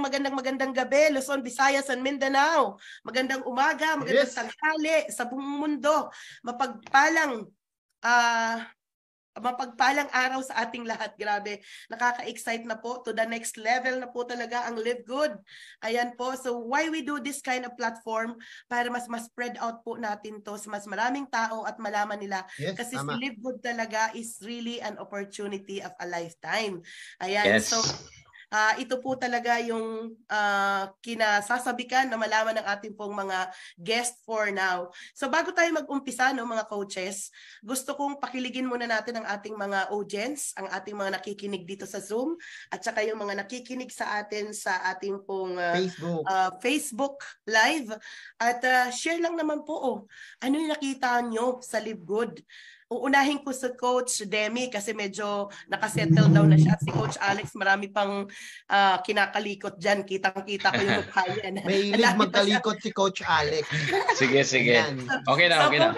magandang magandang magandang gabi Luzon, Visayas, and Mindanao. Magandang umaga, magandang Yes. tanghali sa buong mundo. Mapagpalang ah mapagpalang araw sa ating lahat. Grabe, nakaka-excite na po to the next level na po talaga ang Live Good. Ayan po. So why we do this kind of platform para mas mas spread out po natin to sa mas maraming tao at malaman nila Yes, kasi si tama. Live Good talaga is really an opportunity of a lifetime. Ayan. Yes. So ah, ito po talaga yung ah, kinasasabikan na malaman ng ating pong mga guest for now. So bago tayo mag-umpisa no mga coaches, gusto kong pakiligin muna natin ang ating mga audience, ang ating mga nakikinig dito sa Zoom at saka yung mga nakikinig sa atin sa ating pong ah, Facebook. uh, Facebook Live. At uh, share lang naman po, oh, ano yung nakita nyo sa Live Good? Uunahin ko sa Coach Demi kasi medyo nakasettle down na siya. At si Coach Alex, marami pang uh, kinakalikot dyan. Kitang-kita ko yung mukha niya. May siya. magkalikot si Coach Alex. Sige, sige. Yan. Okay na, okay na.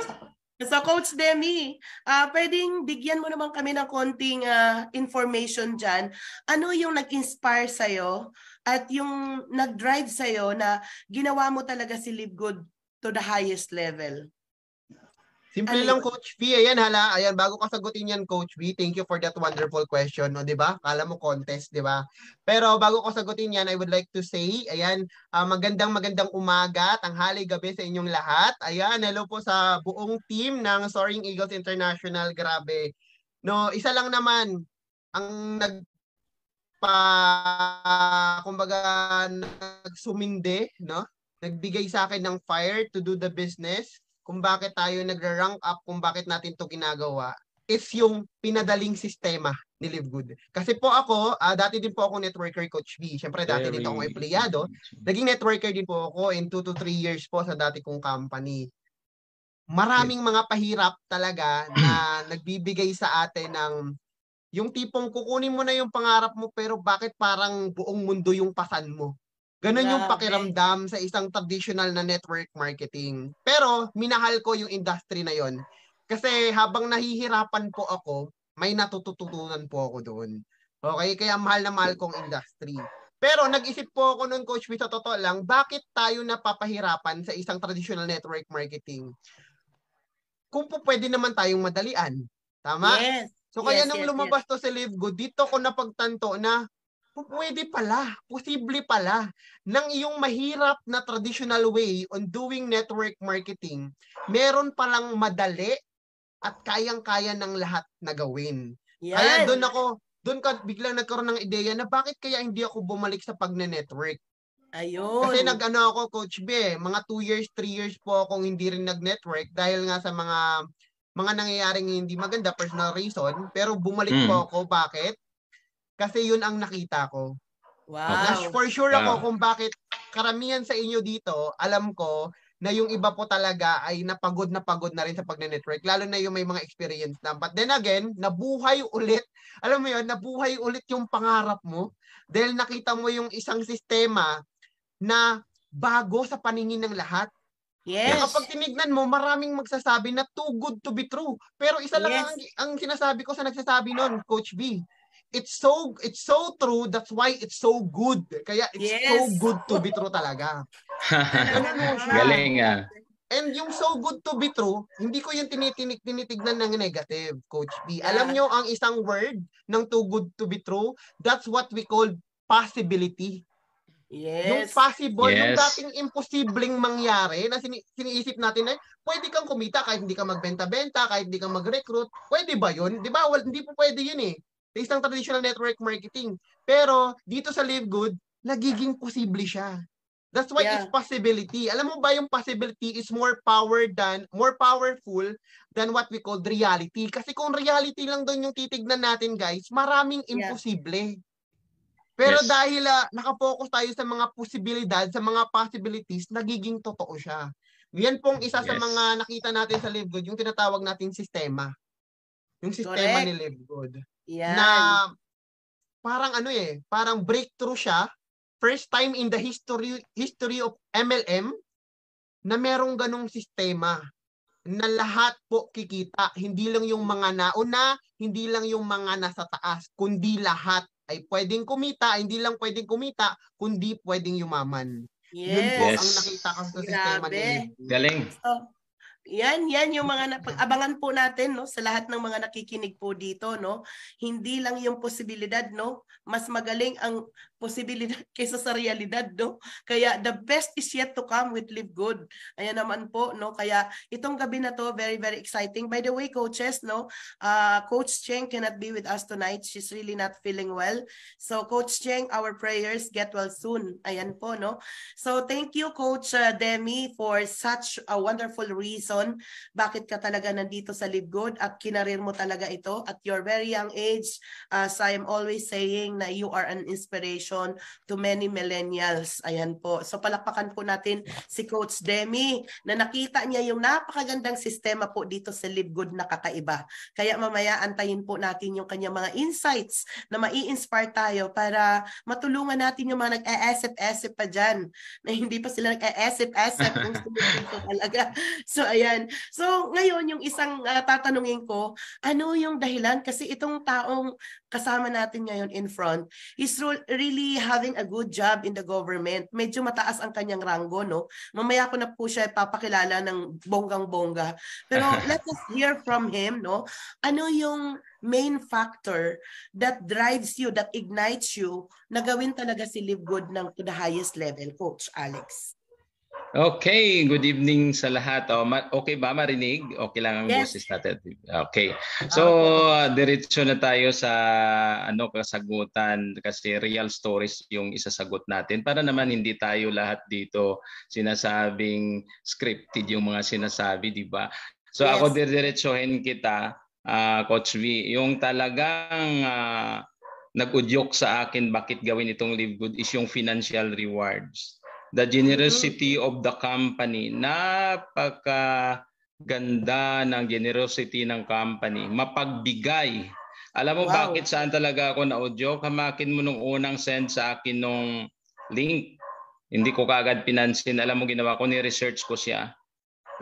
So Coach Demi, ah pwedeng bigyan mo naman kami ng konting ah, information dyan. Ano yung nag-inspire sa'yo at yung nag-drive sa'yo na ginawa mo talaga si Live Good to the highest level? Simple Ano lang? Coach V. Ayan, hala. Ayan, bago ka sagutin yan, Coach V, thank you for that wonderful question. No, di ba? Kala mo contest, di ba? Pero bago ko sagutin yan, I would like to say, ayan, ah, magandang magandang umaga, tanghali, gabi sa inyong lahat. Ayan, hello po sa buong team ng Soaring Eagles International. Grabe. No, isa lang naman ang nag pa kumbaga nagsumindi, no? Nagbigay sa akin ng fire to do the business kung bakit tayo nagra-rank up, kung bakit natin to ginagawa, is yung pinadaling sistema ni Live Good. Kasi po ako, ah, dati din po ako networker Coach B. Siyempre dati din ako empleyado. Naging networker din po ako in 2 to 3 years po sa dati kong company. Maraming mga pahirap talaga na nagbibigay sa atin ng yung tipong kukunin mo na yung pangarap mo pero bakit parang buong mundo yung pasan mo. Ganon yung Grabe. pakiramdam sa isang traditional na network marketing. Pero minahal ko yung industry na yon. Kasi habang nahihirapan po ako, may natututunan po ako doon. Okay, kaya mahal na mahal kong industry. Pero nag-isip po ako noon, Coach sa totoo lang, bakit tayo napapahirapan sa isang traditional network marketing? Kung po pwede naman tayong madalian. Tama? Yes. So kaya Yes, nung yes, lumabas to sa Live Good, dito ko napagtanto na pwede pala, posible pala, ng iyong mahirap na traditional way on doing network marketing, meron palang madali at kayang-kaya ng lahat na gawin. Yan. Kaya doon ako, doon ka biglang nagkaroon ng ideya na bakit kaya hindi ako bumalik sa pagne-network. Ayun. Kasi nag-ano ako, Coach B, eh, mga 2 years, 3 years po akong hindi rin nag-network dahil nga sa mga mga nangyayaring hindi maganda, personal reason. Pero bumalik Mm. po ako. Bakit? Kasi yun ang nakita ko. Wow. for sure ako Wow. kung bakit karamihan sa inyo dito, alam ko na yung iba po talaga ay napagod na pagod na rin sa pagne-network. Lalo na yung may mga experience na. But then again, nabuhay ulit. Alam mo yun, nabuhay ulit yung pangarap mo. Dahil nakita mo yung isang sistema na bago sa paningin ng lahat. Yes. Na kapag tinignan mo, maraming magsasabi na too good to be true. Pero isa lang Yes. ang, ang sinasabi ko sa nagsasabi nun, Coach B. It's so it's so true, that's why it's so good. Kaya it's so Yes. good to be true talaga. Galing ah. And yung so good to be true, hindi ko yung tinitinig, tinitignan ng negative, Coach B. Alam nyo ang isang word ng too good to be true? That's what we call possibility. Yung Yes. possible, yung Yes. dating imposibleng mangyari na sini- siniisip natin na pwede kang kumita kahit hindi ka magbenta-benta, kahit hindi ka mag-recruit. Pwede ba yun? Di ba? Well, hindi po pwede yun eh. Sa isang traditional network marketing. Pero dito sa Live Good, nagiging posible siya. That's why Yeah. it's possibility. Alam mo ba yung possibility is more power than more powerful than what we call reality. Kasi kung reality lang doon yung titignan natin, guys, maraming Yeah. imposible. Pero Yes. dahil ah, nakafocus tayo sa mga posibilidad, sa mga possibilities, nagiging totoo siya. Yan pong isa sa Yes. mga nakita natin sa Live Good, yung tinatawag natin sistema. Yung sistema Correct. ni Live Good. Yan. Na parang ano eh, parang breakthrough siya. First time in the history history of MLM na merong ganong sistema na lahat po kikita. Hindi lang yung mga nauna, hindi lang yung mga nasa taas, kundi lahat ay pwedeng kumita, hindi lang pwedeng kumita, kundi pwedeng yumaman. Yun Yes. po Yes. ang nakita ko sa sistema Grabe. ni Live. Galing. So, yan, yan yung mga napag- abangan po natin no sa lahat ng mga nakikinig po dito no. Hindi lang yung posibilidad no, mas magaling ang posibilidad kaysa sa realidad no. Kaya the best is yet to come with Live Good. Ayan naman po no. Kaya itong gabi na to very very exciting. By the way, coaches no, uh, Coach Cheng cannot be with us tonight. She's really not feeling well. So Coach Cheng, our prayers get well soon. Ayan po no. So thank you Coach uh, Demi for such a wonderful reason bakit ka talaga nandito sa Live Good at kinarir mo talaga ito at your very young age as I am always saying na you are an inspiration to many millennials. Ayan po. So palakpakan po natin si Coach Demi na nakita niya yung napakagandang sistema po dito sa Live Good na kakaiba. Kaya mamaya antayin po natin yung kanyang mga insights na mai-inspire tayo para matulungan natin yung mga nag-e-esip-esip pa dyan na hindi pa sila nag-e-esip-esip kung talaga. So ayan. So ngayon yung isang ah, tatanungin ko, ano yung dahilan? Kasi itong taong kasama natin ngayon in front is really having a good job in the government. Medyo mataas ang kanyang ranggo, no? Mamaya ko na po siya papakilala ng bonggang-bongga. Pero let us hear from him, no? Ano yung main factor that drives you, that ignites you na gawin talaga si Live Good ng to the highest level, Coach Alex? Okay, good evening sa lahat. Oh, okay ba marinig? Okay lang ang Yes. boses natin. Okay. So, uh, diretso na tayo sa ano kasagutan kasi real stories yung isasagot natin para naman hindi tayo lahat dito sinasabing scripted yung mga sinasabi, di ba? So, Yes. ako diretsohin kita, ah, Coach V, yung talagang ah, nag-udyok sa akin bakit gawin itong Live Good is yung financial rewards the generosity of the company. Napaka ganda ng generosity ng company. Mapagbigay. Alam mo Wow. bakit saan talaga ako na-audio? Kamakin mo nung unang send sa akin nung link. Hindi ko kagad pinansin. Alam mo ginawa ko, ni-research ko siya.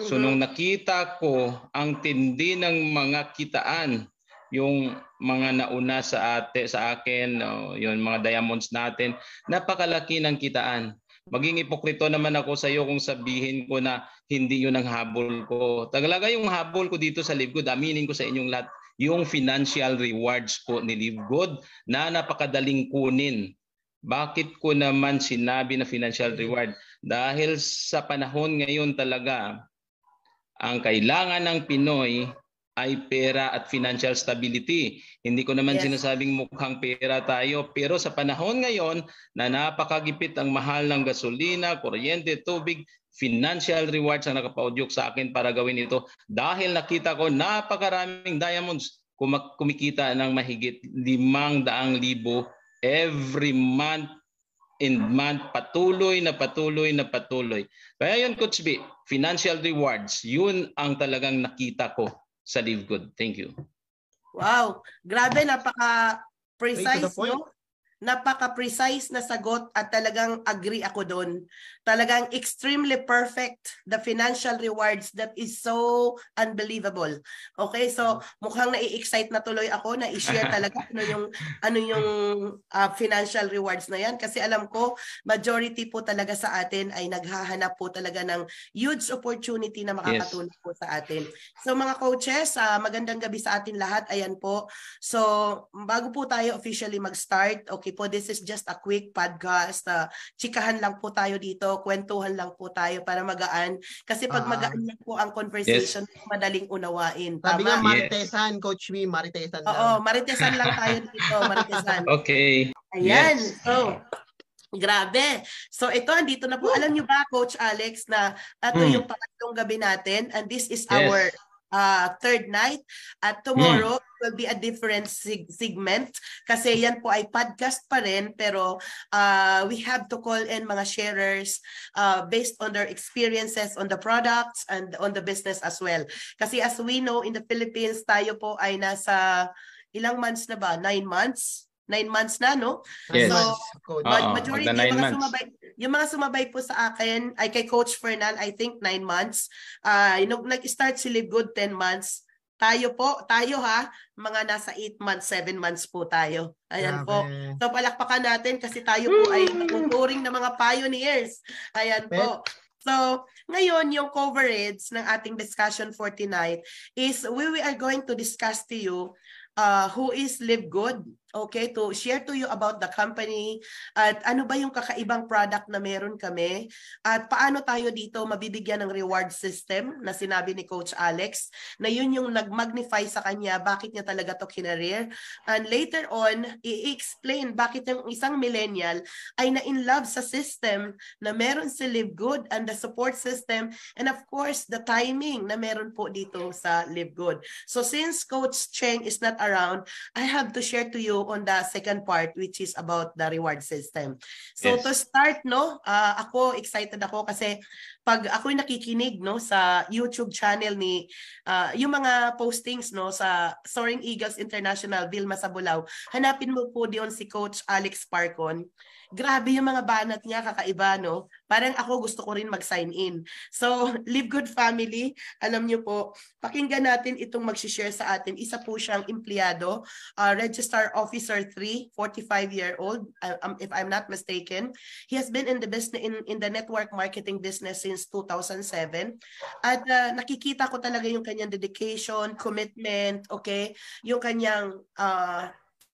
So Mhm. nung nakita ko ang tindi ng mga kitaan, yung mga nauna sa ate sa akin, oh, yung mga diamonds natin, napakalaki ng kitaan. Maging ipokrito naman ako sa iyo kung sabihin ko na hindi yun ang habol ko. Talaga yung habol ko dito sa Live Good, aminin ko sa inyong lahat, yung financial rewards ko ni Live Good na napakadaling kunin. Bakit ko naman sinabi na financial reward? Dahil sa panahon ngayon talaga, ang kailangan ng Pinoy ay pera at financial stability. Hindi ko naman Yes. sinasabing mukhang pera tayo, pero sa panahon ngayon na napakagipit ang mahal ng gasolina, kuryente, tubig, financial rewards ang nakapaudyok sa akin para gawin ito dahil nakita ko napakaraming diamonds kumikita ng mahigit limang daang libo every month in month patuloy na patuloy na patuloy. Kaya yun Coach B, financial rewards, yun ang talagang nakita ko sa Live Good. Thank you. Wow, grabe napaka precise no? Napaka-precise na sagot at talagang agree ako doon. Talagang extremely perfect the financial rewards that is so unbelievable. Okay, so mukhang nai-excite na tuloy ako na i-share talaga ano yung ano yung ah, financial rewards na yan kasi alam ko majority po talaga sa atin ay naghahanap po talaga ng huge opportunity na makakatulong po sa atin. So mga coaches, ah, magandang gabi sa atin lahat. Ayan po. So bago po tayo officially mag-start, okay po, this is just a quick podcast. Ah, chikahan lang po tayo dito, kwentuhan lang po tayo para magaan. Kasi pag Ah. magaan lang po ang conversation, madaling unawain. Sabi nga Tama? Maritesan, Coach V, Maritesan Oo, lang. maritesan lang tayo dito, maritesan. Okay. Ayan. Yes. So, grabe. So ito, andito na po. Alam niyo ba, Coach Alex, na ito Hmm. yung pangatlong gabi natin and this is Yes. our uh, third night. At tomorrow will be a different sig- segment kasi yan po ay podcast pa rin pero uh, we have to call in mga sharers uh, based on their experiences on the products and on the business as well. Kasi as we know, in the Philippines, tayo po ay nasa ilang months na ba? Nine months? Nine months na, no? Yes. So, Ma- majority, mga, months. sumabay, yung mga sumabay po sa akin, ay kay Coach Fernal, I think nine months. Uh, nung nag-start si Live Good, 10 months. Tayo po, tayo ha, mga nasa 8 months, 7 months po tayo. Ayan po. Grabe. So palakpakan natin kasi tayo po ay tuturing na mga pioneers. Ayan po. So, ngayon yung coverage ng ating discussion for tonight is we, we are going to discuss to you uh, who is Live Good, okay, to share to you about the company. At ano ba yung kakaibang product na meron kami? At paano tayo dito mabibigyan ng reward system na sinabi ni Coach Alex na yun yung nag-magnify sa kanya bakit niya talaga to kinareer and later on i-explain bakit yung isang millennial ay na-in love sa system na meron si Live Good and the support system and of course the timing na meron po dito sa Live Good. So since Coach Cheng is not around, I have to share to you on the second part which is about the reward system. So Yes. to start no, ah, ako excited ako kasi pag ako'y nakikinig no sa YouTube channel ni ah, yung mga postings no sa Soaring Eagles International Vilma Sabulao, hanapin mo po diyon si Coach Alex Parcon. Grabe yung mga banat niya, kakaiba, no? Parang ako gusto ko rin mag-sign in. So, Live Good Family, alam niyo po, pakinggan natin itong mag-share sa atin. Isa po siyang empleyado, uh, Register Officer 3, 45-year-old, uh, um, if I'm not mistaken. He has been in the business in, in the network marketing business since 2007. At uh, nakikita ko talaga yung kanyang dedication, commitment, okay? Yung kanyang uh,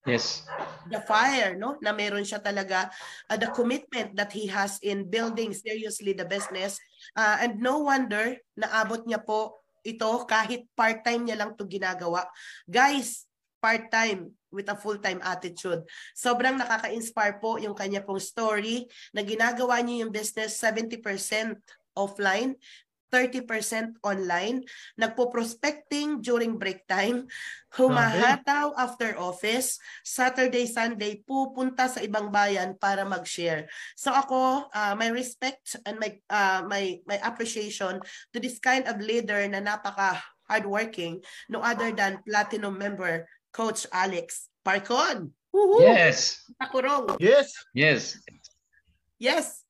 Yes. the fire no? Na meron siya talaga uh, the commitment that he has in building seriously the business. Uh, and no wonder naabot niya po ito kahit part-time niya lang to ginagawa. Guys part-time with a full-time attitude. Sobrang nakaka-inspire po yung kanya pong story na ginagawa niya yung business 70% offline 30% online, nagpo-prospecting during break time, humahataw after office, Saturday, Sunday, pupunta sa ibang bayan para mag-share. So ako, uh, my respect and my, uh, my, my appreciation to this kind of leader na napaka hardworking, no other than Platinum member, Coach Alex Parcon. Woohoo! Yes. Takurong. Yes. Yes. Yes.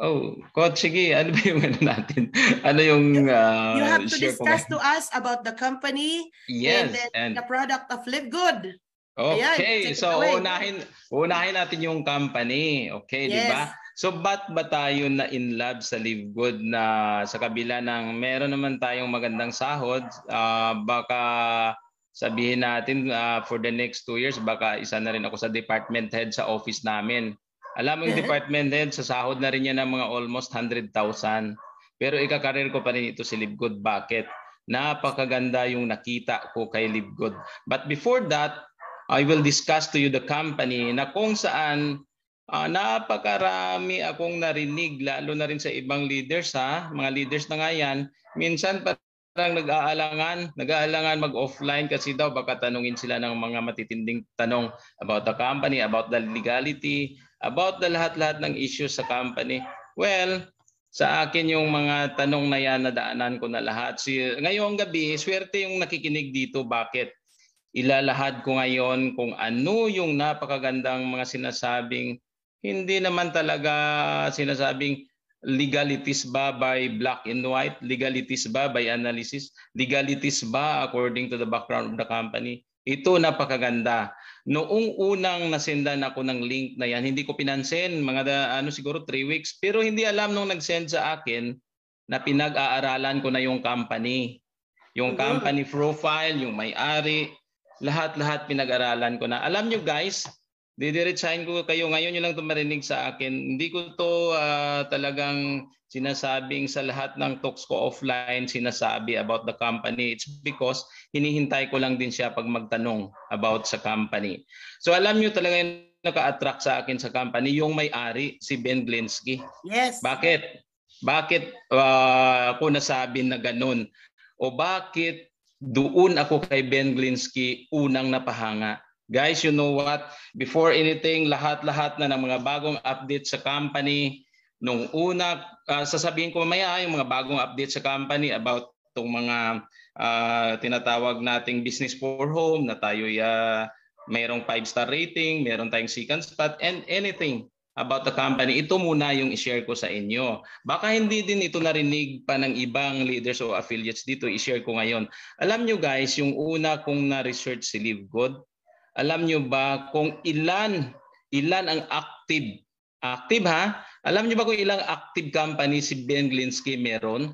Oh, Coach, sige, ano ba yung ano natin? Ano yung uh, You have to discuss to us about the company Yes, and then and the product of Live Good. okay, Ayan, so away. unahin unahin natin yung company, okay, di Yes. ba? So ba't ba tayo na in love sa Live Good na sa kabila ng meron naman tayong magandang sahod, ah, baka sabihin natin ah, for the next two years baka isa na rin ako sa department head sa office namin. Alam mo yung department head sa sahod na rin yan ng mga almost 100,000. Pero ikakarir ko pa rin ito si Live Good. Bakit? Napakaganda yung nakita ko kay Live Good. But before that, I will discuss to you the company na kung saan ah, napakarami akong narinig lalo na rin sa ibang leaders ha, mga leaders na nga yan, minsan parang nag-aalangan, nag-aalangan mag-offline kasi daw baka tanungin sila ng mga matitinding tanong about the company, about the legality, about the lahat-lahat ng issues sa company. Well, sa akin yung mga tanong na yan, nadaanan ko na lahat. Si, ngayong gabi, swerte yung nakikinig dito. Bakit? Ilalahad ko ngayon kung ano yung napakagandang mga sinasabing hindi naman talaga sinasabing legalities ba by black and white, legalities ba by analysis, legalities ba according to the background of the company. Ito napakaganda. Noong unang nasendan ako ng link na yan, hindi ko pinansin, mga da, ano siguro three weeks, pero hindi alam nung nag-send sa akin na pinag-aaralan ko na yung company. Yung company profile, yung may-ari, lahat-lahat pinag-aralan ko na. Alam nyo guys, didiretsahin ko kayo ngayon yun lang ito marinig sa akin. Hindi ko to ah, talagang sinasabing sa lahat ng talks ko offline sinasabi about the company. It's because hinihintay ko lang din siya pag magtanong about sa company. So alam nyo talaga yung naka-attract sa akin sa company, yung may-ari, si Ben Glinsky. Yes. Bakit? Bakit ah, ako nasabi na ganun? O bakit doon ako kay Ben Glinsky unang napahanga? Guys, you know what? Before anything, lahat-lahat na ng mga bagong update sa company, nung una, ah, sasabihin ko mamaya yung mga bagong update sa company about itong mga ah, tinatawag nating business for home na tayo ya mayroong 5-star rating, mayroong tayong second spot, and anything about the company, ito muna yung i-share ko sa inyo. Baka hindi din ito narinig pa ng ibang leaders o affiliates dito, i-share ko ngayon. Alam nyo guys, yung una kong na-research si Live Good, alam nyo ba kung ilan, ilan ang active, active ha? Alam nyo ba kung ilang active company si Ben Glinsky meron?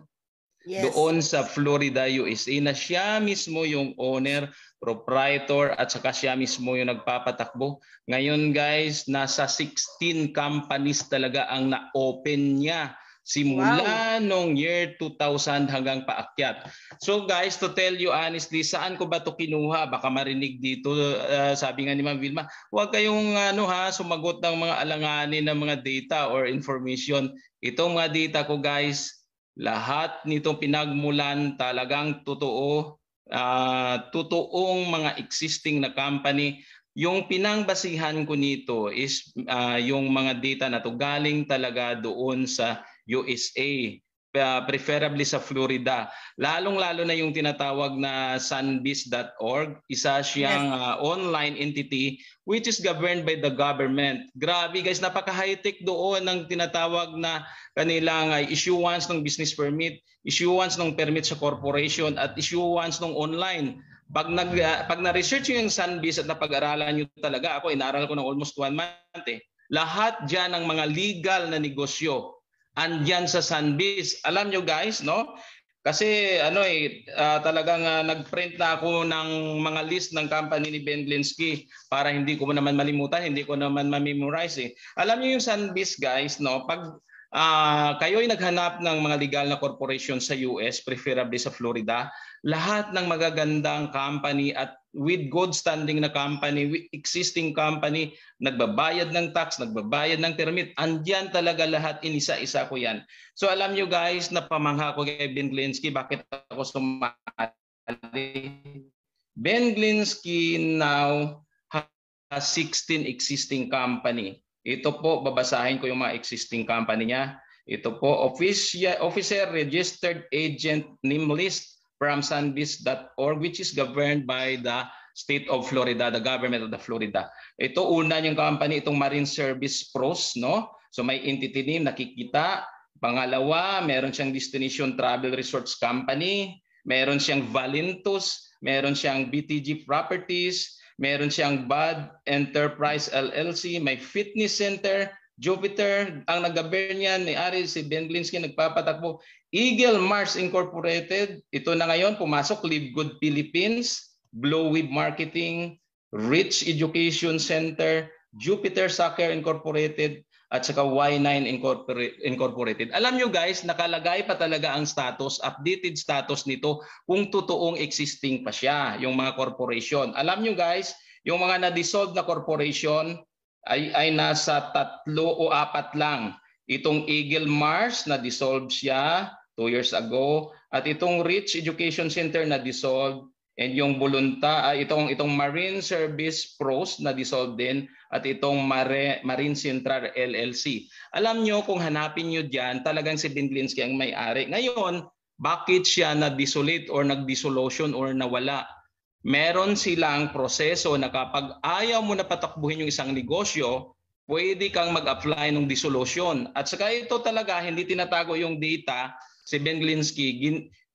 Yes. Doon sa Florida, USA na siya mismo yung owner proprietor at saka siya mismo yung nagpapatakbo. Ngayon guys, nasa 16 companies talaga ang na-open niya simula wow. nung year 2000 hanggang paakyat. So guys, to tell you honestly, saan ko ba to kinuha? Baka marinig dito, uh, sabi nga ni Ma'am Vilma, huwag kayong ano ha, sumagot ng mga alanganin ng mga data or information. Itong mga data ko guys, lahat nitong pinagmulan talagang totoo uh, totoong mga existing na company. Yung pinangbasihan ko nito is uh, yung mga data na to galing talaga doon sa USA uh, preferably sa Florida. Lalong-lalo na yung tinatawag na sunbiz.org, isa siyang uh, online entity which is governed by the government. Grabe guys, napaka-high-tech doon ng tinatawag na kanilang uh, issuance ng business permit, issuance ng permit sa corporation at issuance ng online. Pag nag uh, pag na-research yung Sunbiz at napag-aralan niyo talaga, ako inaaral ko ng almost one month eh. Lahat diyan ng mga legal na negosyo andyan sa Sunbiz. Alam nyo guys, no? Kasi ano eh, uh, talagang uh, nag-print na ako ng mga list ng company ni Ben Glinsky para hindi ko naman malimutan, hindi ko naman ma-memorize eh. Alam niyo yung Sunbiz guys, no? Pag uh, kayo ay naghanap ng mga legal na corporation sa US, preferably sa Florida, lahat ng magagandang company at with good standing na company, existing company, nagbabayad ng tax, nagbabayad ng permit, andyan talaga lahat, inisa-isa ko yan. So alam nyo guys, napamangha ko kay Ben Glinsky, bakit ako sumali? Ben Glinsky now has 16 existing company. Ito po, babasahin ko yung mga existing company niya. Ito po, officer, officer registered agent name list from sunbiz.org which is governed by the state of Florida, the government of the Florida. Ito una yung company, itong Marine Service Pros, no? So may entity name nakikita. Pangalawa, meron siyang Destination Travel Resorts Company, meron siyang Valentus, meron siyang BTG Properties, meron siyang Bud Enterprise LLC, may fitness center, Jupiter, ang nag-govern ni Ari, si Ben Glinsky, nagpapatakbo. Eagle Mars Incorporated, ito na ngayon, pumasok, Live Good Philippines, Blow Web Marketing, Rich Education Center, Jupiter Soccer Incorporated, at saka Y9 Incorporated. Alam nyo guys, nakalagay pa talaga ang status, updated status nito kung totoong existing pa siya, yung mga corporation. Alam nyo guys, yung mga na-dissolve na corporation, ay, ay nasa tatlo o apat lang. Itong Eagle Mars na dissolve siya two years ago at itong Rich Education Center na dissolve and yung Volunta, uh, itong itong Marine Service Pros na dissolve din at itong Mare, Marine Central LLC. Alam nyo kung hanapin nyo diyan, talagang si Bindlinsky ang may-ari. Ngayon, bakit siya na-desolate or nag-dissolution or nawala? meron silang proseso na kapag ayaw mo na patakbuhin yung isang negosyo, pwede kang mag-apply ng dissolution. At saka ito talaga, hindi tinatago yung data, si Ben Glinsky,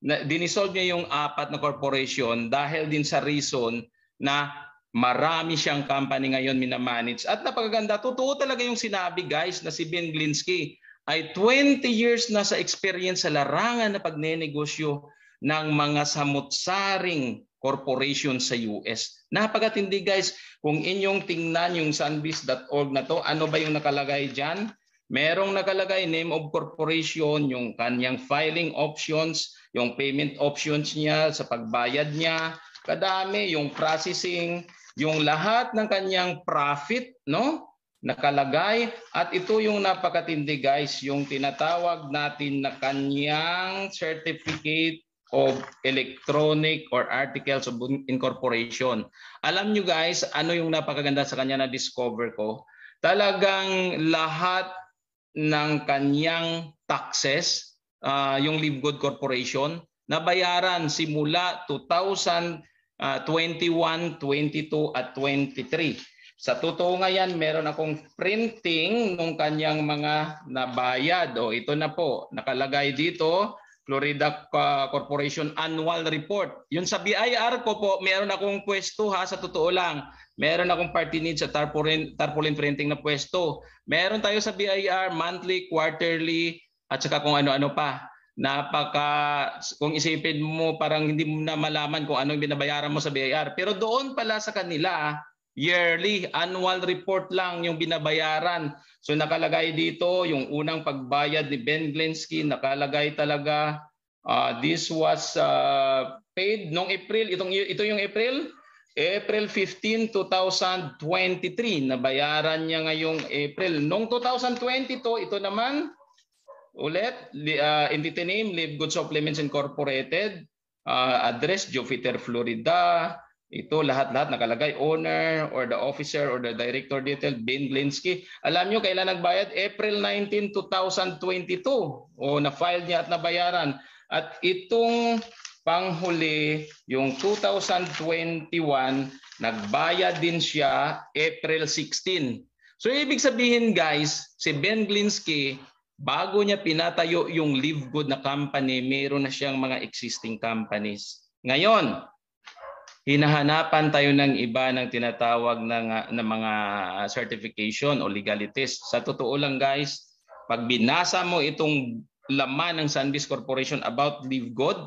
na, dinisolve niya yung apat na corporation dahil din sa reason na marami siyang company ngayon minamanage. At napakaganda, totoo talaga yung sinabi guys na si Ben Glinsky ay 20 years na sa experience sa larangan na pagnenegosyo ng mga samutsaring corporation sa US. Napakatindi guys, kung inyong tingnan yung sunbiz.org na to, ano ba yung nakalagay dyan? Merong nakalagay name of corporation, yung kanyang filing options, yung payment options niya sa pagbayad niya, kadami, yung processing, yung lahat ng kanyang profit, no? nakalagay at ito yung napakatindi guys yung tinatawag natin na kanyang certificate of electronic or articles of incorporation. Alam nyo guys, ano yung napakaganda sa kanya na discover ko? Talagang lahat ng kanyang taxes, uh, yung Live Good Corporation, nabayaran simula 2021, 22 at 23. Sa totoo nga yan, meron akong printing nung kanyang mga nabayad. O ito na po, nakalagay dito, Florida Corporation Annual Report. Yun sa BIR ko po, meron akong pwesto ha, sa totoo lang. Meron akong party need sa tarpaulin, tarpaulin printing na pwesto. Meron tayo sa BIR monthly, quarterly, at saka kung ano-ano pa. Napaka, kung isipin mo, parang hindi mo na malaman kung ano yung binabayaran mo sa BIR. Pero doon pala sa kanila, yearly, annual report lang yung binabayaran. So nakalagay dito yung unang pagbayad ni Ben Glinsky, nakalagay talaga uh, this was uh, paid nung April, itong ito yung April, April 15, 2023. Nabayaran niya ngayong April. Nung 2022, ito naman ulit uh, entity name Live Good Supplements Incorporated, uh, address Jupiter, Florida, ito lahat-lahat nakalagay owner or the officer or the director detail Ben Glinsky. Alam niyo kailan nagbayad? April 19, 2022. O na-file niya at nabayaran. At itong panghuli, yung 2021, nagbayad din siya April 16. So ibig sabihin guys, si Ben Glinsky, bago niya pinatayo yung Live Good na company, meron na siyang mga existing companies. Ngayon, hinahanapan tayo ng iba ng tinatawag ng, ng mga certification o legalities. Sa totoo lang guys, pag binasa mo itong laman ng Sunbeast Corporation about Live Good,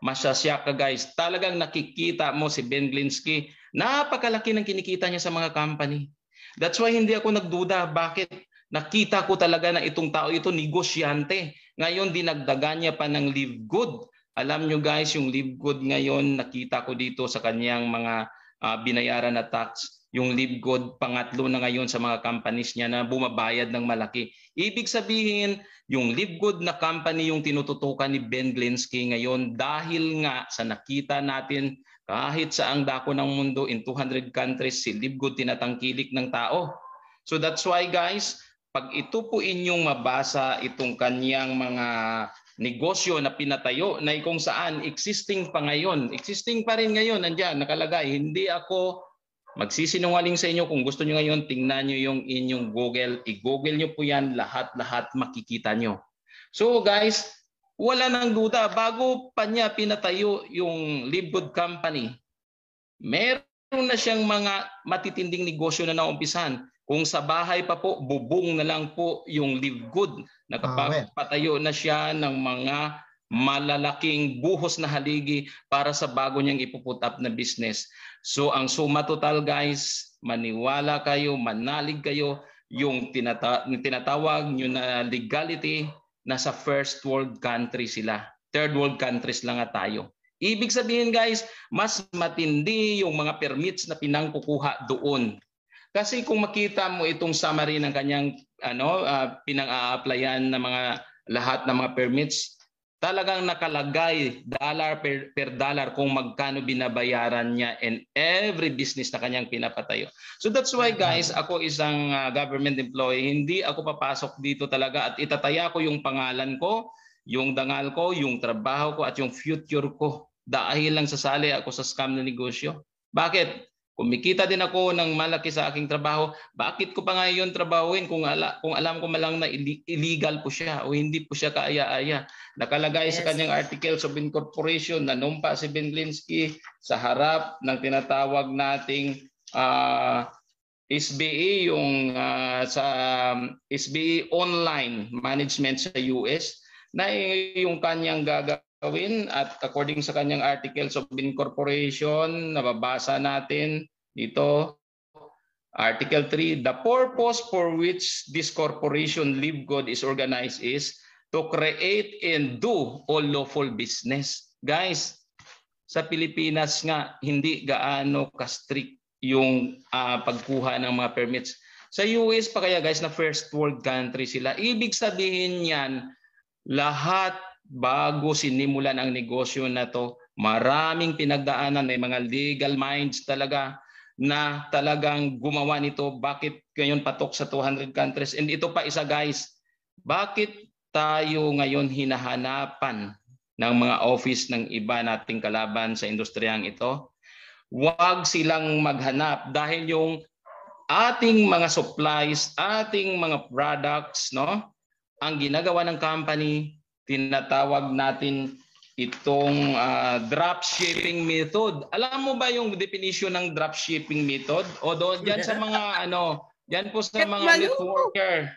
masasya ka guys. Talagang nakikita mo si Ben Glinsky, napakalaki ng kinikita niya sa mga company. That's why hindi ako nagduda. Bakit? Nakita ko talaga na itong tao ito negosyante. Ngayon dinagdagan niya pa ng Live Good alam nyo guys, yung Live Good ngayon, nakita ko dito sa kanyang mga uh, binayaran na tax, yung Live Good pangatlo na ngayon sa mga companies niya na bumabayad ng malaki. Ibig sabihin, yung Live Good na company yung tinututukan ni Ben Glinsky ngayon dahil nga sa nakita natin kahit sa ang dako ng mundo in 200 countries, si Live Good tinatangkilik ng tao. So that's why guys, pag ito po inyong mabasa itong kanyang mga negosyo na pinatayo na kung saan existing pa ngayon. Existing pa rin ngayon, nandiyan, nakalagay. Hindi ako magsisinungaling sa inyo. Kung gusto nyo ngayon, tingnan nyo yung inyong Google. I-Google nyo po yan, lahat-lahat makikita nyo. So guys, wala nang duda. Bago pa niya pinatayo yung Live Good Company, meron na siyang mga matitinding negosyo na naumpisan. Kung sa bahay pa po, bubong na lang po yung live good. Nakapagpatayo na siya ng mga malalaking buhos na haligi para sa bago niyang ipuput up na business. So ang suma total guys, maniwala kayo, manalig kayo, yung tinata- tinatawag nyo na legality, nasa first world country sila. Third world countries lang nga tayo. Ibig sabihin guys, mas matindi yung mga permits na pinangkukuha doon kasi kung makita mo itong summary ng kanyang ano uh, pinang-a-applyan ng mga lahat ng mga permits, talagang nakalagay dollar per, per dollar kung magkano binabayaran niya in every business na kanyang pinapatayo. So that's why guys, ako isang uh, government employee, hindi ako papasok dito talaga at itataya ko yung pangalan ko, yung dangal ko, yung trabaho ko at yung future ko dahil lang sasali ako sa scam na negosyo. Bakit? Kumikita din ako ng malaki sa aking trabaho. Bakit ko pa nga yun trabahuin kung, ala, kung alam ko malang na illegal po siya o hindi po siya kaaya-aya. Nakalagay yes. sa kanyang articles of incorporation na numpa si Ben Glinsky sa harap ng tinatawag nating uh, ah, SBE yung uh, sa um, SBE online management sa US na yung kanyang gagawin gawin at according sa kanyang articles of incorporation, nababasa natin dito, Article 3, the purpose for which this corporation Live Good is organized is to create and do all lawful business. Guys, sa Pilipinas nga, hindi gaano ka-strict yung uh, pagkuha ng mga permits. Sa US pa kaya guys na first world country sila. Ibig sabihin yan, lahat bago sinimulan ang negosyo na to, maraming pinagdaanan, may mga legal minds talaga na talagang gumawa nito. Bakit ngayon patok sa 200 countries? And ito pa isa guys, bakit tayo ngayon hinahanapan ng mga office ng iba nating kalaban sa industriyang ito? Huwag silang maghanap dahil yung ating mga supplies, ating mga products, no? Ang ginagawa ng company, tinatawag natin itong uh, drop shipping method. Alam mo ba yung definition ng drop shipping method? O doon diyan sa mga ano, diyan po sa mga networker.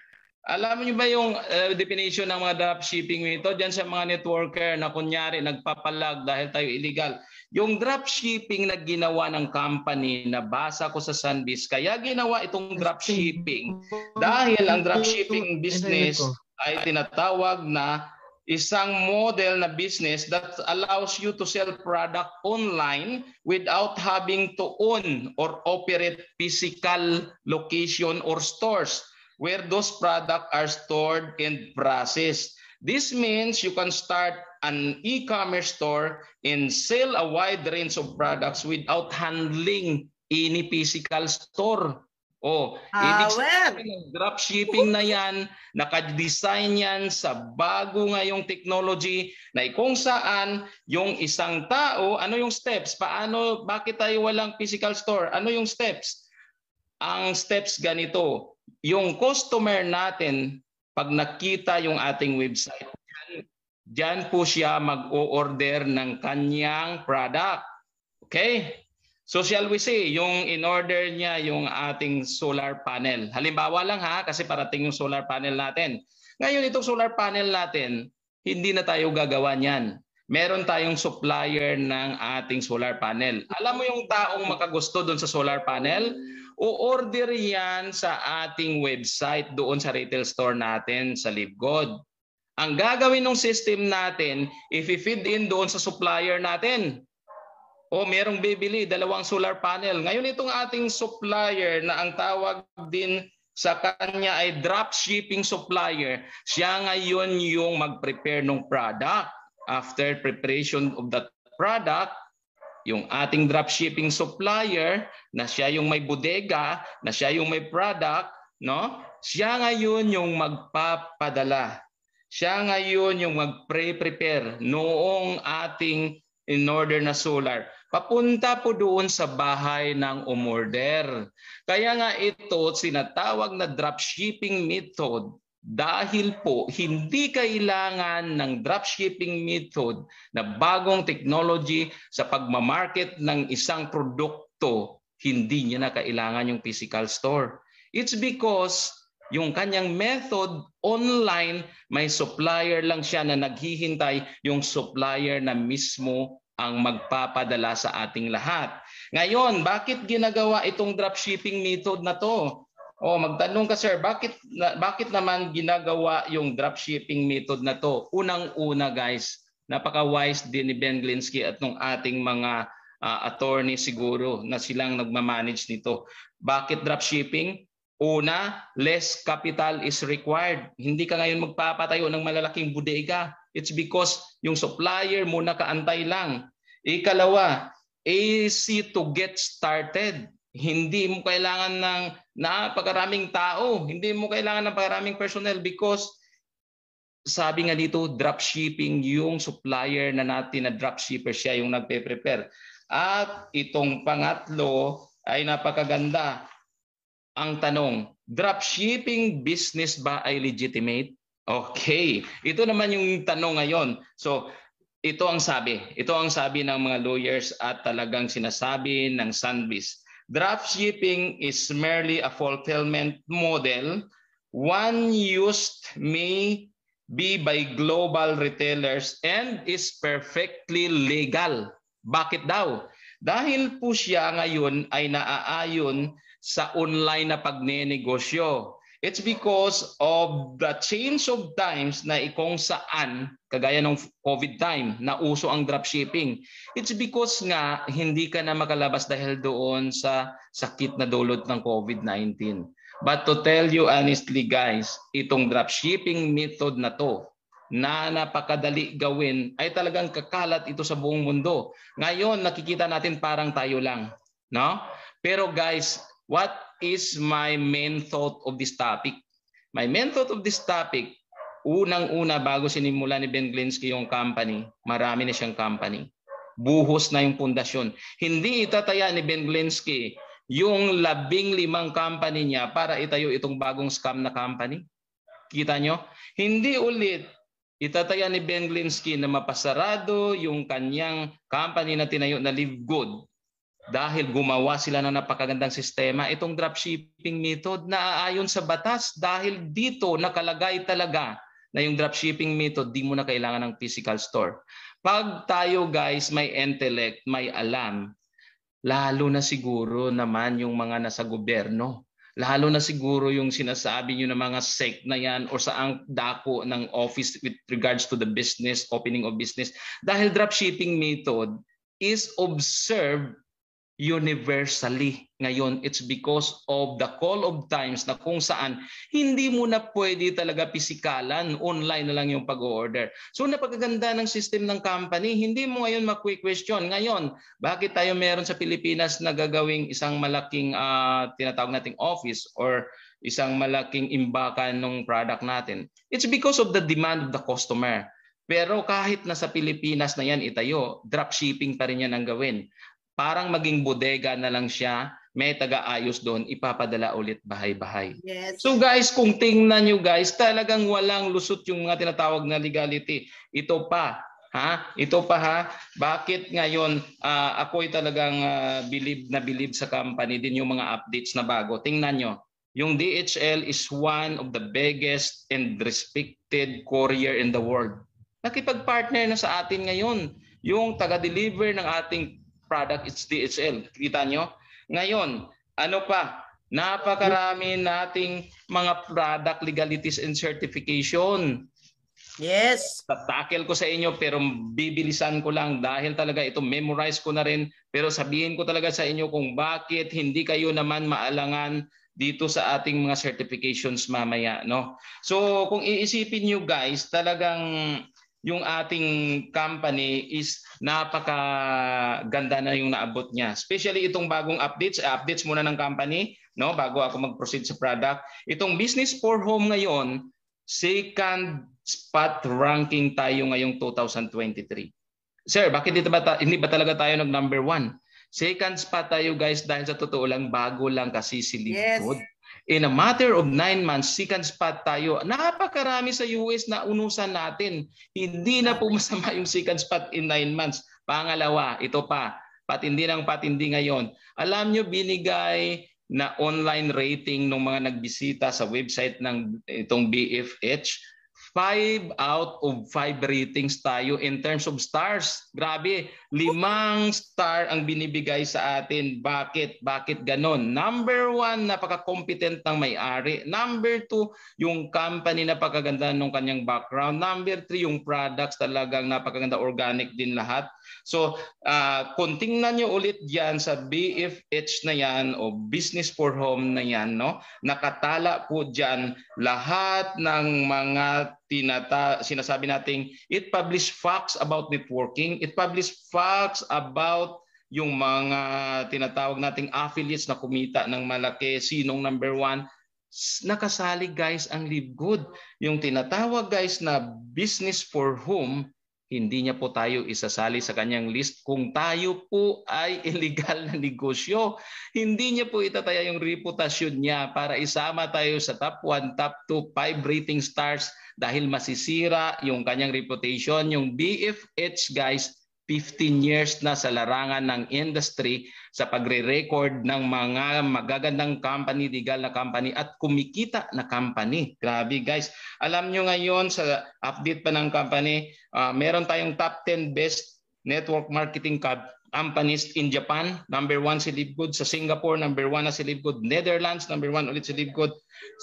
Alam niyo ba yung uh, definition ng mga drop shipping method? Diyan sa mga networker na kunyari nagpapalag dahil tayo illegal. Yung drop shipping na ginawa ng company na basa ko sa Sunbiz, kaya ginawa itong drop shipping dahil ang drop shipping business ay tinatawag na isang model na business that allows you to sell product online without having to own or operate physical location or stores where those products are stored and processed. This means you can start an e-commerce store and sell a wide range of products without handling any physical store Oh, ah, ibig sabihin ng dropshipping na yan, naka-design yan sa bago ngayong technology na kung saan yung isang tao, ano yung steps? Paano, bakit tayo walang physical store? Ano yung steps? Ang steps ganito, yung customer natin, pag nakita yung ating website, dyan po siya mag-o-order ng kanyang product. Okay? So shall we say, yung in-order niya yung ating solar panel. Halimbawa lang ha, kasi parating yung solar panel natin. Ngayon itong solar panel natin, hindi na tayo gagawa niyan. Meron tayong supplier ng ating solar panel. Alam mo yung taong makagusto doon sa solar panel? O-order yan sa ating website doon sa retail store natin sa LiveGod. Ang gagawin ng system natin, if-feed in doon sa supplier natin o merong bibili, dalawang solar panel. Ngayon itong ating supplier na ang tawag din sa kanya ay drop shipping supplier, siya ngayon yung mag-prepare ng product. After preparation of that product, yung ating drop shipping supplier na siya yung may bodega, na siya yung may product, no? Siya ngayon yung magpapadala. Siya ngayon yung mag-pre-prepare noong ating in order na solar papunta po doon sa bahay ng umorder. Kaya nga ito sinatawag na dropshipping method dahil po hindi kailangan ng dropshipping method na bagong technology sa pagmamarket ng isang produkto, hindi niya na kailangan yung physical store. It's because yung kanyang method online, may supplier lang siya na naghihintay yung supplier na mismo ang magpapadala sa ating lahat. Ngayon, bakit ginagawa itong dropshipping method na to? Oh, magtanong ka sir, bakit bakit naman ginagawa yung dropshipping method na to? Unang-una guys, napaka-wise din ni Ben Glinsky at ng ating mga uh, attorney siguro na silang nagmamanage nito. Bakit dropshipping? Una, less capital is required. Hindi ka ngayon magpapatayo ng malalaking bodega. It's because yung supplier mo nakaantay lang. Ikalawa, easy to get started. Hindi mo kailangan ng napakaraming tao. Hindi mo kailangan ng napakaraming personnel because sabi nga dito, dropshipping yung supplier na natin na dropshipper siya yung nagpe-prepare. At itong pangatlo ay napakaganda. Ang tanong, dropshipping business ba ay legitimate? Okay. Ito naman yung tanong ngayon. So, ito ang sabi. Ito ang sabi ng mga lawyers at talagang sinasabi ng Sunbiz. Dropshipping is merely a fulfillment model. One used may be by global retailers and is perfectly legal. Bakit daw? Dahil po siya ngayon ay naaayon sa online na pagnenegosyo. It's because of the change of times na ikong saan, kagaya ng COVID time, na uso ang dropshipping. It's because nga hindi ka na makalabas dahil doon sa sakit na dulot ng COVID-19. But to tell you honestly guys, itong dropshipping method na to, na napakadali gawin ay talagang kakalat ito sa buong mundo. Ngayon nakikita natin parang tayo lang, no? Pero guys, what is my main thought of this topic? My main thought of this topic, unang-una bago sinimula ni Ben Glinsky yung company, marami na siyang company. Buhos na yung pundasyon. Hindi itataya ni Ben Glinsky yung labing limang company niya para itayo itong bagong scam na company? Kita nyo? Hindi ulit itataya ni Ben Glinsky na mapasarado yung kanyang company na tinayo na Live Good dahil gumawa sila ng napakagandang sistema. Itong dropshipping method na aayon sa batas dahil dito nakalagay talaga na yung dropshipping method, di mo na kailangan ng physical store. Pag tayo guys may intellect, may alam, lalo na siguro naman yung mga nasa gobyerno Lalo na siguro yung sinasabi nyo ng mga sect na yan or sa ang dako ng office with regards to the business, opening of business. Dahil dropshipping method is observed universally ngayon. It's because of the call of times na kung saan hindi mo na pwede talaga pisikalan, online na lang yung pag-order. So napagaganda ng system ng company, hindi mo ngayon makwi-question. Ngayon, bakit tayo meron sa Pilipinas na gagawing isang malaking uh, tinatawag nating office or isang malaking imbakan ng product natin? It's because of the demand of the customer. Pero kahit na sa Pilipinas na yan itayo, dropshipping pa rin yan ang gawin parang maging bodega na lang siya, may taga-ayos doon, ipapadala ulit bahay-bahay. Yes. So guys, kung tingnan nyo guys, talagang walang lusot yung mga tinatawag na legality. Ito pa, ha? Ito pa ha, bakit ngayon uh, ako'y talagang uh, believe na believe sa company din yung mga updates na bago. Tingnan nyo, yung DHL is one of the biggest and respected courier in the world. Nakipag-partner na sa atin ngayon. Yung taga-deliver ng ating product it's DHL. Kita nyo? Ngayon, ano pa? Napakarami nating mga product legalities and certification. Yes. Tatakil ko sa inyo pero bibilisan ko lang dahil talaga ito memorize ko na rin pero sabihin ko talaga sa inyo kung bakit hindi kayo naman maalangan dito sa ating mga certifications mamaya no. So kung iisipin niyo guys, talagang yung ating company is napaka ganda na yung naabot niya. Especially itong bagong updates, eh, updates muna ng company, no, bago ako mag-proceed sa product. Itong business for home ngayon, second spot ranking tayo ngayong 2023. Sir, bakit dito ba ta- hindi ba talaga tayo nag number one? Second spot tayo guys dahil sa totoo lang bago lang kasi si Liquid. Yes in a matter of nine months, second spot tayo. Napakarami sa US na unusan natin. Hindi na po masama yung second spot in nine months. Pangalawa, ito pa, patindi ng patindi ngayon. Alam nyo, binigay na online rating ng mga nagbisita sa website ng itong BFH 5 out of 5 ratings tayo in terms of stars. Grabe, limang star ang binibigay sa atin. Bakit? Bakit ganon? Number one, napaka-competent ng may-ari. Number two, yung company napakaganda ng kanyang background. Number three, yung products talagang napakaganda, organic din lahat. So, uh, kung tingnan nyo ulit dyan sa BFH na yan o Business for Home na yan, no? nakatala po dyan lahat ng mga tinata sinasabi nating it publish facts about networking, it publish facts about yung mga tinatawag nating affiliates na kumita ng malaki, sinong number one, nakasali guys ang Live Good. Yung tinatawag guys na business for whom, hindi niya po tayo isasali sa kanyang list kung tayo po ay illegal na negosyo. Hindi niya po itataya yung reputasyon niya para isama tayo sa top 1, top 2, 5 rating stars dahil masisira yung kanyang reputation. Yung BFH guys, 15 years na sa larangan ng industry sa pagre-record ng mga magagandang company, legal na company at kumikita na company. Grabe guys. Alam nyo ngayon sa update pa ng company, uh, meron tayong top 10 best network marketing companies in Japan. Number one si Livegood. Sa Singapore, number one na si Livegood. Netherlands, number one ulit si Livegood.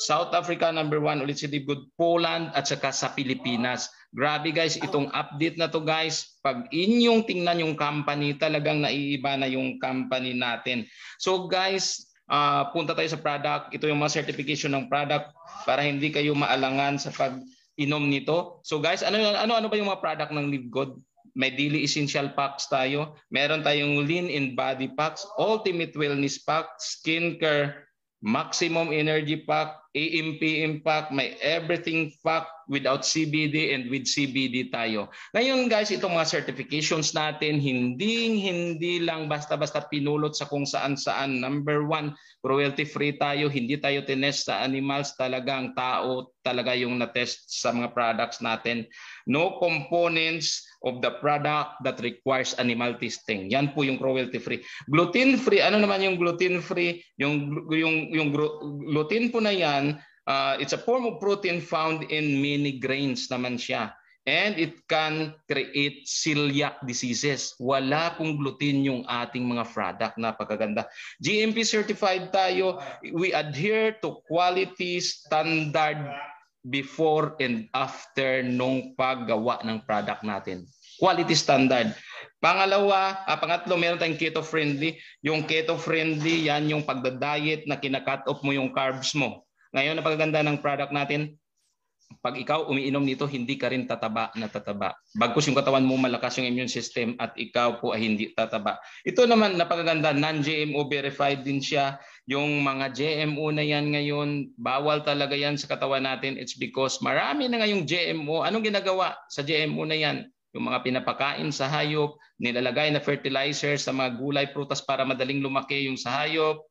South Africa, number one ulit si Livegood. Poland at saka sa Pilipinas. Grabe guys, itong update na to guys, pag inyong tingnan yung company, talagang naiiba na yung company natin. So guys, uh, punta tayo sa product. Ito yung mga certification ng product para hindi kayo maalangan sa pag-inom nito. So guys, ano ano ano ba yung mga product ng Live Good? May daily essential packs tayo. Meron tayong lean in body packs, ultimate wellness pack, skincare, maximum energy pack, AMPM pack, may everything pack without CBD and with CBD tayo. Ngayon guys, itong mga certifications natin, hindi hindi lang basta-basta pinulot sa kung saan-saan. Number one, cruelty-free tayo, hindi tayo tinest sa animals, talagang tao talaga yung na-test sa mga products natin. No components of the product that requires animal testing. Yan po yung cruelty-free. Gluten-free, ano naman yung gluten-free? Yung, yung, yung gluten po na yan, uh, it's a form of protein found in many grains naman siya. And it can create celiac diseases. Wala pong gluten yung ating mga product. Napakaganda. GMP certified tayo. We adhere to quality standard before and after nung paggawa ng product natin. Quality standard. Pangalawa, ah, pangatlo, meron tayong keto friendly. Yung keto friendly, yan yung pagda-diet na kina-cut off mo yung carbs mo. Ngayon, napaganda ng product natin, pag ikaw umiinom nito, hindi ka rin tataba na tataba. Bagkus yung katawan mo malakas yung immune system at ikaw po ay hindi tataba. Ito naman napakaganda, non-GMO verified din siya. Yung mga GMO na yan ngayon, bawal talaga yan sa katawan natin. It's because marami na ngayong GMO. Anong ginagawa sa GMO na yan? Yung mga pinapakain sa hayop, nilalagay na fertilizer sa mga gulay, prutas para madaling lumaki yung sa hayop,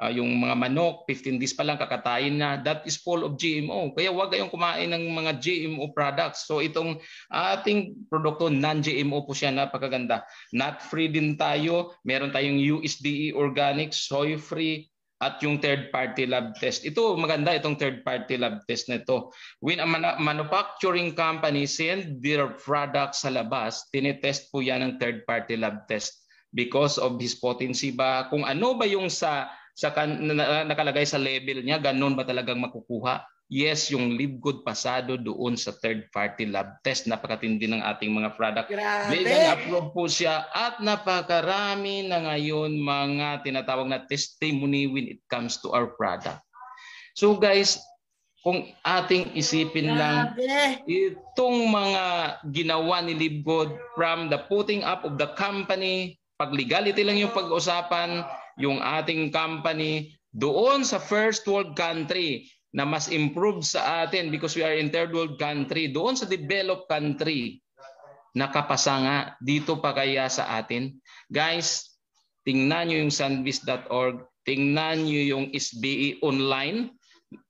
uh, yung mga manok, 15 days pa lang kakatayin na, that is full of GMO. Kaya huwag kayong kumain ng mga GMO products. So itong ating produkto, non-GMO po siya, napakaganda. Nut free din tayo, meron tayong USDA organic, soy free, at yung third party lab test. Ito maganda itong third party lab test na ito. When a man- manufacturing company send their product sa labas, tinetest po yan ng third party lab test because of his potency ba kung ano ba yung sa sa kan, na, nakalagay sa label niya, ganun ba talagang makukuha? Yes, yung live good pasado doon sa third party lab test. Napakatindi ng ating mga product. Grabe. Legal approved po siya at napakarami na ngayon mga tinatawag na testimony when it comes to our product. So guys, kung ating isipin lang Grabe. itong mga ginawa ni Libgod from the putting up of the company, pag legality lang yung pag-usapan, yung ating company doon sa first world country na mas improve sa atin because we are in third world country, doon sa developed country, nakapasa nga dito pa kaya sa atin. Guys, tingnan nyo yung sunbiz.org, tingnan nyo yung SBE online.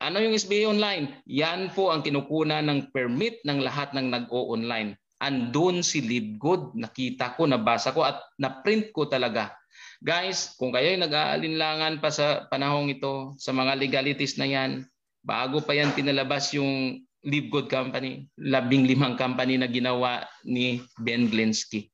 Ano yung SBE online? Yan po ang kinukunan ng permit ng lahat ng nag-o-online. Andun si Libgood, nakita ko, nabasa ko at na-print ko talaga Guys, kung kayo nag-aalinlangan pa sa panahong ito sa mga legalities na yan, bago pa yan pinalabas yung Live Good Company, labing limang company na ginawa ni Ben Glinsky.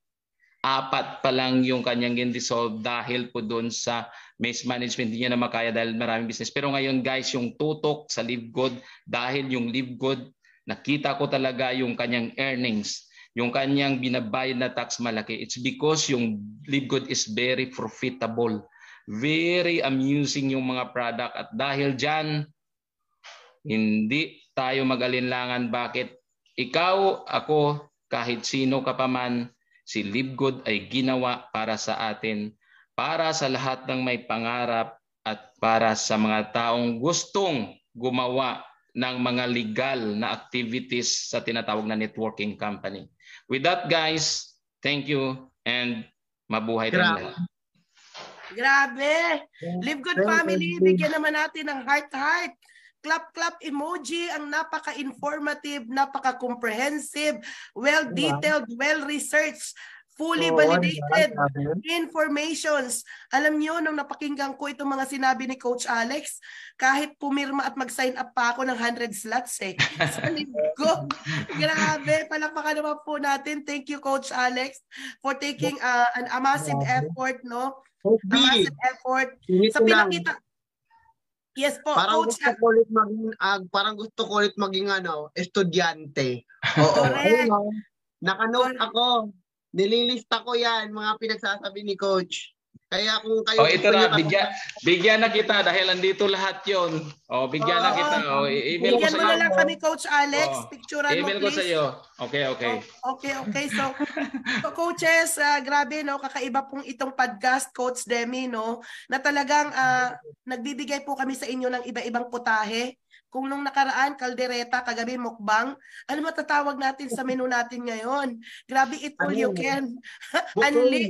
Apat pa lang yung kanyang gin-dissolve dahil po doon sa mismanagement niya na makaya dahil maraming business. Pero ngayon guys, yung tutok sa Live Good, dahil yung Live Good, nakita ko talaga yung kanyang earnings yung kanyang binabayad na tax malaki, it's because yung Live is very profitable. Very amusing yung mga product at dahil dyan, hindi tayo mag-alinlangan bakit ikaw, ako, kahit sino ka pa man, si Live ay ginawa para sa atin, para sa lahat ng may pangarap at para sa mga taong gustong gumawa ng mga legal na activities sa tinatawag na networking company. With that guys, thank you and mabuhay tayong lahat. Grabe. Live Good Family, bigyan naman natin ng heart-heart. Clap-clap emoji, ang napaka-informative, napaka-comprehensive, well-detailed, well-researched fully Oo, validated informations. Alam niyo, nung napakinggan ko itong mga sinabi ni Coach Alex, kahit pumirma at mag-sign up pa ako ng 100 slots eh. Sa linggo. Grabe, palakpakan naman po natin. Thank you, Coach Alex, for taking uh, an, a massive effort, no? A massive effort sa pinakita. Yes po, Parang Coach. gusto ko ulit maging, ah, parang gusto ko ulit maging ano, estudyante. Oo. Correct. Ayun. Nakanote ako. Nililista ko yan, mga pinagsasabi ni Coach. Kaya kung kayo... Oh, ito na, bigyan, bigyan na kita dahil andito lahat yon. Oh, bigyan na Oo. kita. Oh, email ko Bigyan sa mo na lang kami, Coach Alex. Oo. Picturean mo, Email ko please. sa iyo. Okay, okay. Oh, okay, okay. So, so coaches, ah, grabe no, kakaiba pong itong podcast, Coach Demi, no, na talagang ah, nagbibigay po kami sa inyo ng iba-ibang putahe Kung nung nakaraan, kaldereta, kagabi mukbang, ano matatawag natin sa menu natin ngayon? Grabe, it all you Ano? can. Buffet, Anli.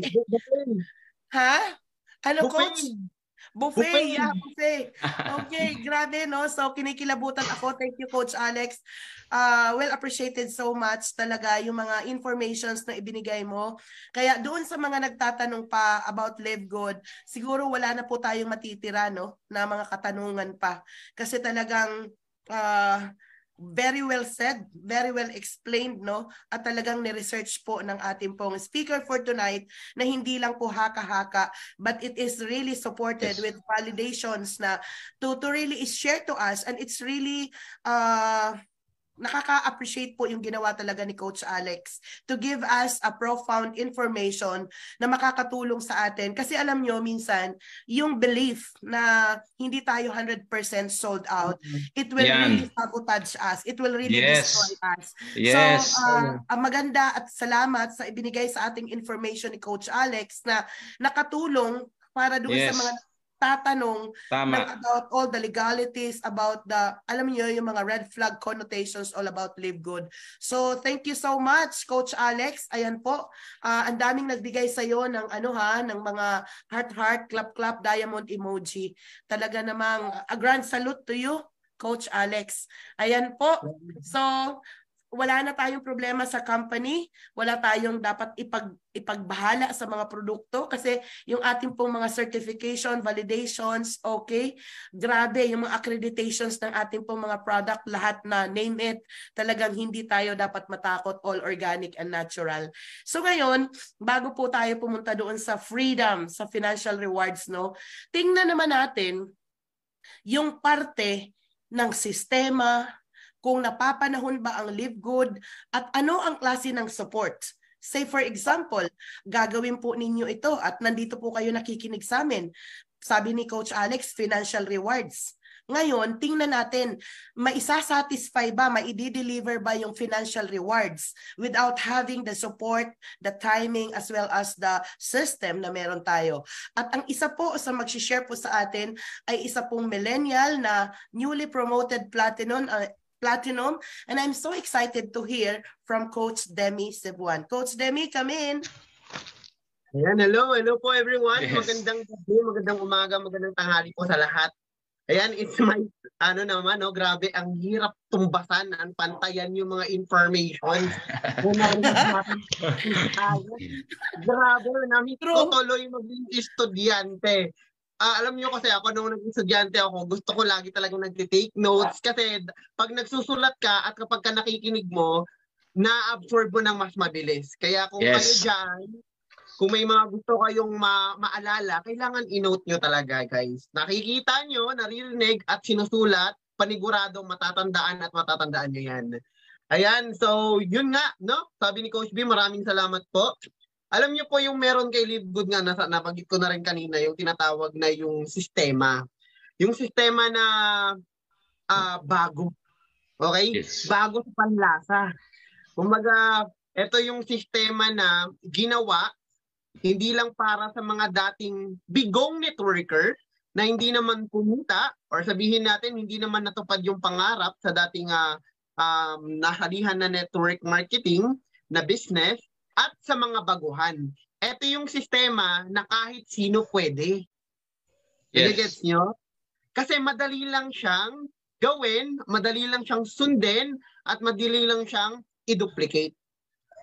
Ha? Ano, buffet. coach? Buffet, Buffet. yeah, buffet. Okay, grabe, no? So, kinikilabutan ako. Thank you, Coach Alex. Uh, well appreciated so much talaga yung mga informations na ibinigay mo. Kaya doon sa mga nagtatanong pa about Live Good, siguro wala na po tayong matitira, no? Na mga katanungan pa. Kasi talagang uh, very well said, very well explained, no? At talagang ni-research po ng ating pong speaker for tonight na hindi lang po haka-haka but it is really supported Yes. with validations na to to really share to us and it's really uh nakaka-appreciate po yung ginawa talaga ni Coach Alex to give us a profound information na makakatulong sa atin. Kasi alam nyo, minsan, yung belief na hindi tayo 100% sold out, it will Yan. really sabotage us. It will really Yes. destroy us. Yes. So, uh, ang maganda at salamat sa ibinigay sa ating information ni Coach Alex na nakatulong para doon sa Yes. Mga tatanong ng Tama. about all the legalities, about the, alam niyo yung mga red flag connotations all about Live Good. So, thank you so much, Coach Alex. Ayan po, ah, ang daming nagbigay sa iyo ng ano ha, ng mga heart-heart, clap-clap, diamond emoji. Talaga namang a grand salute to you, Coach Alex. Ayan po. So, wala na tayong problema sa company, wala tayong dapat ipag ipagbahala sa mga produkto kasi yung ating pong mga certification, validations, okay. Grabe yung mga accreditations ng ating pong mga product, lahat na name it, talagang hindi tayo dapat matakot, all organic and natural. So ngayon, bago po tayo pumunta doon sa freedom, sa financial rewards, no, tingnan naman natin yung parte ng sistema, kung napapanahon ba ang live good at ano ang klase ng support. Say for example, gagawin po ninyo ito at nandito po kayo nakikinig sa amin. Sabi ni Coach Alex, financial rewards. Ngayon, tingnan natin, maisasatisfy ba, maidi-deliver ba yung financial rewards without having the support, the timing, as well as the system na meron tayo. At ang isa po sa mag-share po sa atin ay isa pong millennial na newly promoted platinum, uh, platinum and I'm so excited to hear from Coach Demi Cebuan. Coach Demi, come in. Ayan, hello, hello po everyone. Yes. Magandang gabi, magandang umaga, magandang tanghali po sa lahat. Ayan, it's my, ano naman, no, grabe, ang hirap tumbasan, ang pantayan yung mga information. Grabe, namin True. ko tuloy maging estudyante. Ah, alam niyo kasi ako nung naging estudyante ako, gusto ko lagi talagang nagte-take notes kasi pag nagsusulat ka at kapag ka nakikinig mo, na-absorb mo ng mas mabilis. Kaya kung Yes. kayo dyan, kung may mga gusto kayong ma- maalala, kailangan i-note nyo talaga, guys. Nakikita nyo, naririnig at sinusulat, paniguradong matatandaan at matatandaan nyo yan. Ayan, so yun nga, no? Sabi ni Coach B, maraming salamat po. Alam niyo po yung meron kay Live Good nga, nasa, nabanggit ko na rin kanina, yung tinatawag na yung sistema. Yung sistema na ah, bago. Okay? Yes. bago sa panlasa. Kumbaga, ito yung sistema na ginawa hindi lang para sa mga dating bigong networker na hindi naman pumunta or sabihin natin hindi naman natupad yung pangarap sa dating ah, um, nasalihan na network marketing na business at sa mga baguhan. Ito yung sistema na kahit sino pwede. Yes. Gets nyo? Kasi madali lang siyang gawin, madali lang siyang sundin, at madali lang siyang i-duplicate.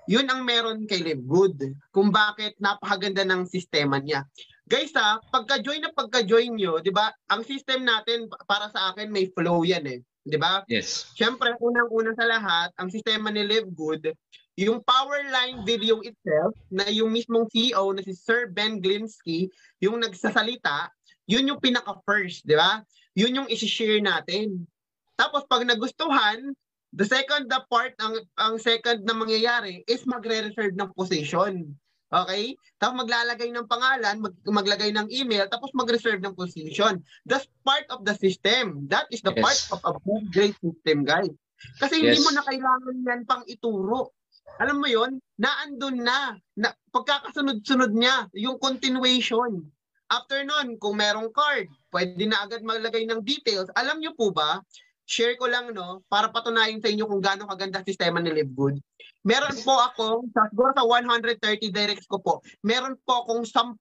Yun ang meron kay Live Good. Kung bakit napakaganda ng sistema niya. Guys ha, pagka-join na pagka-join nyo, di ba, ang system natin para sa akin may flow yan eh. Di ba? Yes. Siyempre, unang-una sa lahat, ang sistema ni Live Good, yung Powerline video itself, na yung mismong CEO na si Sir Ben Glinsky, yung nagsasalita, yun yung pinaka-first, di ba? Yun yung isi-share natin. Tapos pag nagustuhan, the second the part, ang, ang second na mangyayari is magre-reserve ng position. Okay? Tapos maglalagay ng pangalan, mag, maglagay ng email, tapos mag-reserve ng position. That's part of the system. That is the Yes. part of a good great system, guys. Kasi hindi Yes. mo na kailangan yan pang ituro. Alam mo yon naandun na, na pagkakasunod-sunod niya, yung continuation. After nun, kung merong card, pwede na agad maglagay ng details. Alam niyo po ba, share ko lang no para patunayan sa inyo kung gaano kaganda sistema ni Live Good. Meron po ako siguro sa 130 directs ko po. Meron po akong 10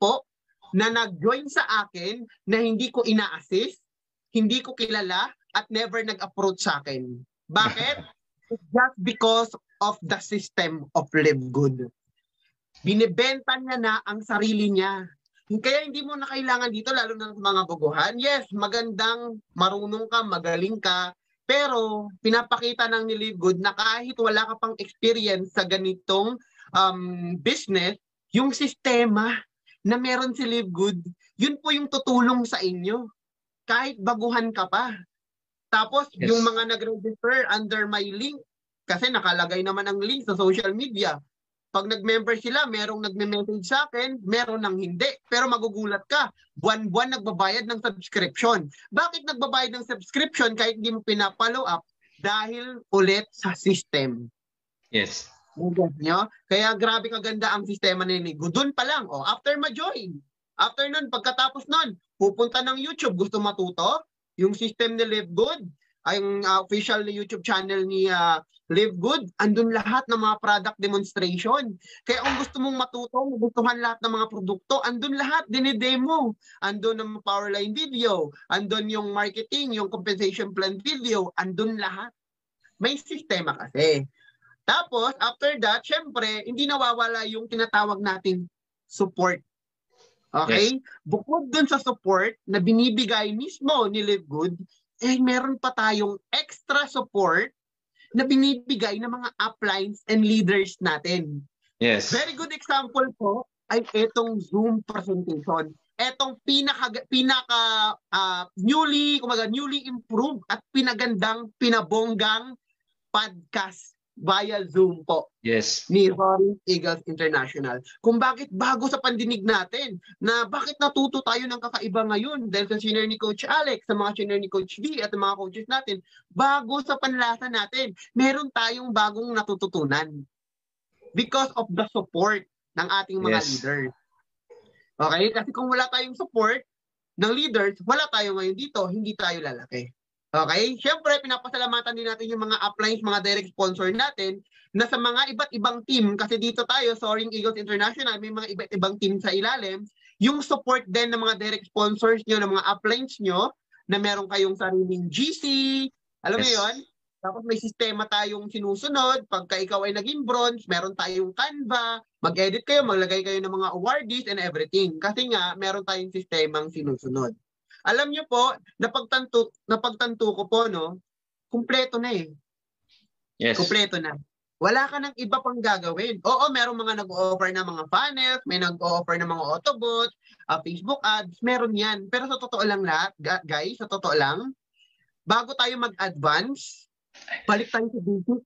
na nag-join sa akin na hindi ko ina-assist, hindi ko kilala at never nag-approach sa akin. Bakit? Just because of the system of Live Good. Binibenta niya na ang sarili niya. Kaya hindi mo na kailangan dito, lalo na sa mga buguhan. Yes, magandang marunong ka, magaling ka, pero pinapakita ng ni Live Good na kahit wala ka pang experience sa ganitong um, business, yung sistema na meron si Live Good, yun po yung tutulong sa inyo. Kahit baguhan ka pa. Tapos, yes. yung mga nag-register under my link, kasi nakalagay naman ang link sa social media, pag nag-member sila, merong nagme-message sa akin, meron nang hindi. Pero magugulat ka, buwan-buwan nagbabayad ng subscription. Bakit nagbabayad ng subscription kahit hindi mo pinapollow up? Dahil ulit sa system. Yes. Nyo? Kaya grabe kaganda ang sistema ni Nigo. Doon pa lang, oh, after ma-join. After nun, pagkatapos nun, pupunta ng YouTube, gusto matuto, yung system ni Live Good, ay yung uh, official YouTube channel ni uh, Live Good, andun lahat ng mga product demonstration. Kaya kung gusto mong matuto, magustuhan lahat ng mga produkto, andun lahat, dinidemo. Andun ang powerline video, andun yung marketing, yung compensation plan video, andun lahat. May sistema kasi. Tapos, after that, syempre, hindi nawawala yung tinatawag nating support. Okay? Yes. Bukod dun sa support na binibigay mismo ni Live Good, eh meron pa tayong extra support na binibigay ng mga uplines and leaders natin. Yes. Very good example po ay itong Zoom presentation. Etong pinaka pinaka uh, newly, kumaga newly improved at pinagandang pinabonggang podcast via Zoom po. Yes. Ni Roaring Eagles International. Kung bakit bago sa pandinig natin, na bakit natuto tayo ng kakaiba ngayon dahil sa senior ni Coach Alex, sa mga senior ni Coach V at mga coaches natin, bago sa panlasa natin, meron tayong bagong natututunan. Because of the support ng ating mga yes. leaders. Okay? Kasi kung wala tayong support ng leaders, wala tayo ngayon dito, hindi tayo lalaki. Okay? Siyempre, pinapasalamatan din natin yung mga uplines, mga direct sponsor natin na sa mga iba't ibang team, kasi dito tayo, Soaring Eagles International, may mga iba't ibang team sa ilalim, yung support din ng mga direct sponsors nyo, ng mga uplines nyo, na meron kayong sariling GC, alam yes. mo yon tapos may sistema tayong sinusunod. Pagka ikaw ay naging bronze, meron tayong Canva. Mag-edit kayo, maglagay kayo ng mga awardees and everything. Kasi nga, meron tayong sistemang sinusunod. Alam niyo po, napagtanto, napagtanto ko po, no, kumpleto na eh. Yes. Kumpleto na. Wala ka nang iba pang gagawin. Oo, merong mga nag-offer ng mga funnels, may nag-offer ng mga Autobots, uh, Facebook ads, meron yan. Pero sa totoo lang lahat, guys, sa totoo lang, bago tayo mag-advance, balik tayo sa basic.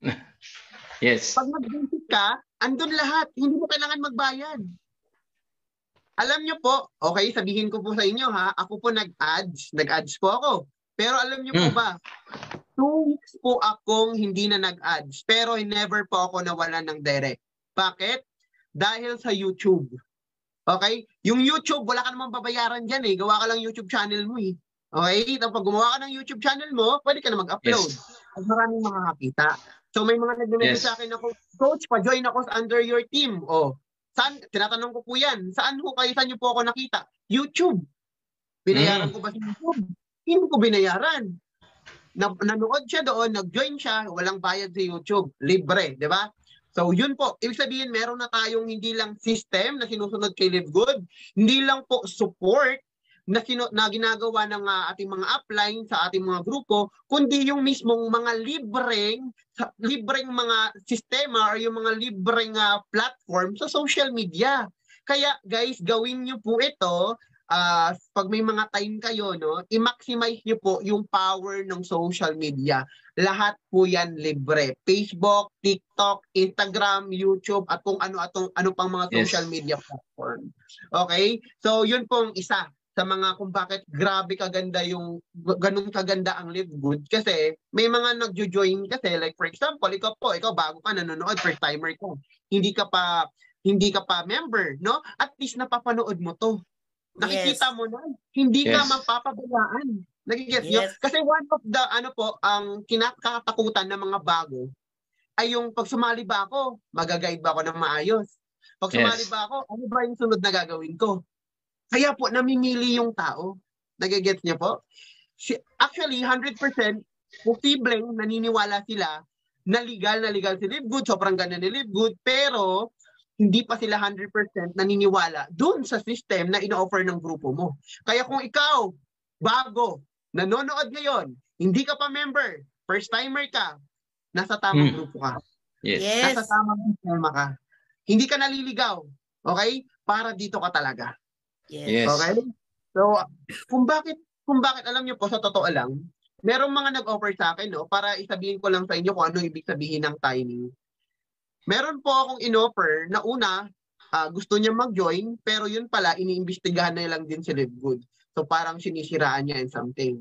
yes. Pag mag-basic ka, andun lahat. Hindi mo kailangan magbayad. Alam nyo po, okay, sabihin ko po sa inyo ha, ako po nag-ads, nag-ads po ako. Pero alam nyo po hmm. ba, two weeks po akong hindi na nag-ads, pero never po ako nawalan ng direct. Bakit? Dahil sa YouTube. Okay? Yung YouTube, wala ka namang babayaran dyan eh. Gawa ka lang YouTube channel mo eh. Okay? Tapos pag gumawa ka ng YouTube channel mo, pwede ka na mag-upload. Yes. At maraming makakakita. So may mga nag-message yes. sa akin ako, Coach, pa-join ako under your team. O, Saan, tinatanong ko po yan, saan ko kayo, saan niyo po ako nakita? YouTube. Binayaran mm. ko ba sa YouTube? Hindi ko binayaran. Na, nanood siya doon, nag-join siya, walang bayad sa YouTube. Libre, di ba? So yun po, ibig sabihin meron na tayong hindi lang system na sinusunod kay Live Good, hindi lang po support na, sino, na ginagawa ng uh, ating mga upline sa ating mga grupo, kundi yung mismong mga libreng libreng mga sistema or yung mga libreng uh, platform sa social media. Kaya guys, gawin niyo po ito uh, pag may mga time kayo, no, i-maximize niyo po yung power ng social media. Lahat po yan libre. Facebook, TikTok, Instagram, YouTube, at kung ano atong ano pang mga social yes. media platform. Okay? So, yun pong isa sa mga kung bakit grabe kaganda yung ganun kaganda ang live good kasi may mga nagjo-join kasi like for example ikaw po ikaw bago ka nanonood first timer ko hindi ka pa hindi ka pa member no at least napapanood mo to nakikita yes. mo na hindi yes. ka mapapabayaan Nagigets nyo? Yes. Kasi one of the, ano po, ang kinakatakutan ng mga bago ay yung pag sumali ba ako, magaguide ba ako ng maayos? Pag sumali Yes. ba ako, ano ba yung sunod na gagawin ko? Kaya po, namimili yung tao. Nagigets niyo po? Si- Actually, 100% posibleng naniniwala sila na legal na legal si Live Good, sobrang ganda ni Live Good, pero hindi pa sila 100% naniniwala doon sa system na ino-offer ng grupo mo. Kaya kung ikaw, bago, nanonood ngayon, hindi ka pa member, first timer ka, nasa tamang Hmm. grupo ka. Yes. Yes. Nasa tamang sistema ka. Hindi ka naliligaw. Okay? Para dito ka talaga. Yes. Yes. Okay? So, kung bakit, kung bakit, alam niyo po, sa totoo lang, merong mga nag-offer sa akin, no, para isabihin ko lang sa inyo kung ano ibig sabihin ng timing. Meron po akong in-offer na una, ah, gusto niya mag-join, pero yun pala, iniimbestigahan na lang din si Livegood. So, parang sinisiraan niya in something.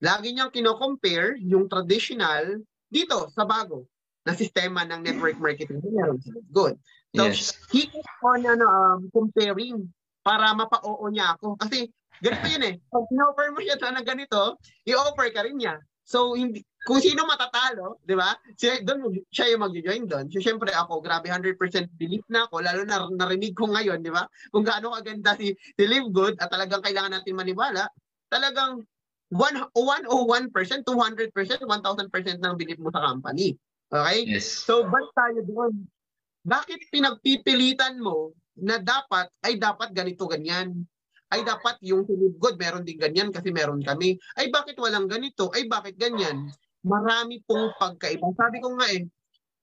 Lagi niyang kino-compare yung traditional dito sa bago na sistema ng network marketing Livegood. So, Yes. he keeps on ano, um, comparing para mapa-oo niya ako. Kasi ganito yun eh. Pag in-offer mo siya na ganito, i-offer ka rin niya. So, hindi, kung sino matatalo, di ba? Siya, doon, siya yung mag-join doon. So, syempre ako, grabe, 100% belief na ako, lalo na narinig ko ngayon, di ba? Kung gaano kaganda si, si Live Good at talagang kailangan natin maniwala, talagang 1, 101%, 200%, 1,000% ng belief mo sa company. Okay? Yes. So, ba't tayo doon? Bakit pinagpipilitan mo na dapat, ay dapat ganito, ganyan? Ay dapat yung Philip God, meron din ganyan kasi meron kami. Ay bakit walang ganito? Ay bakit ganyan? Marami pong pagkaiba. Sabi ko nga eh,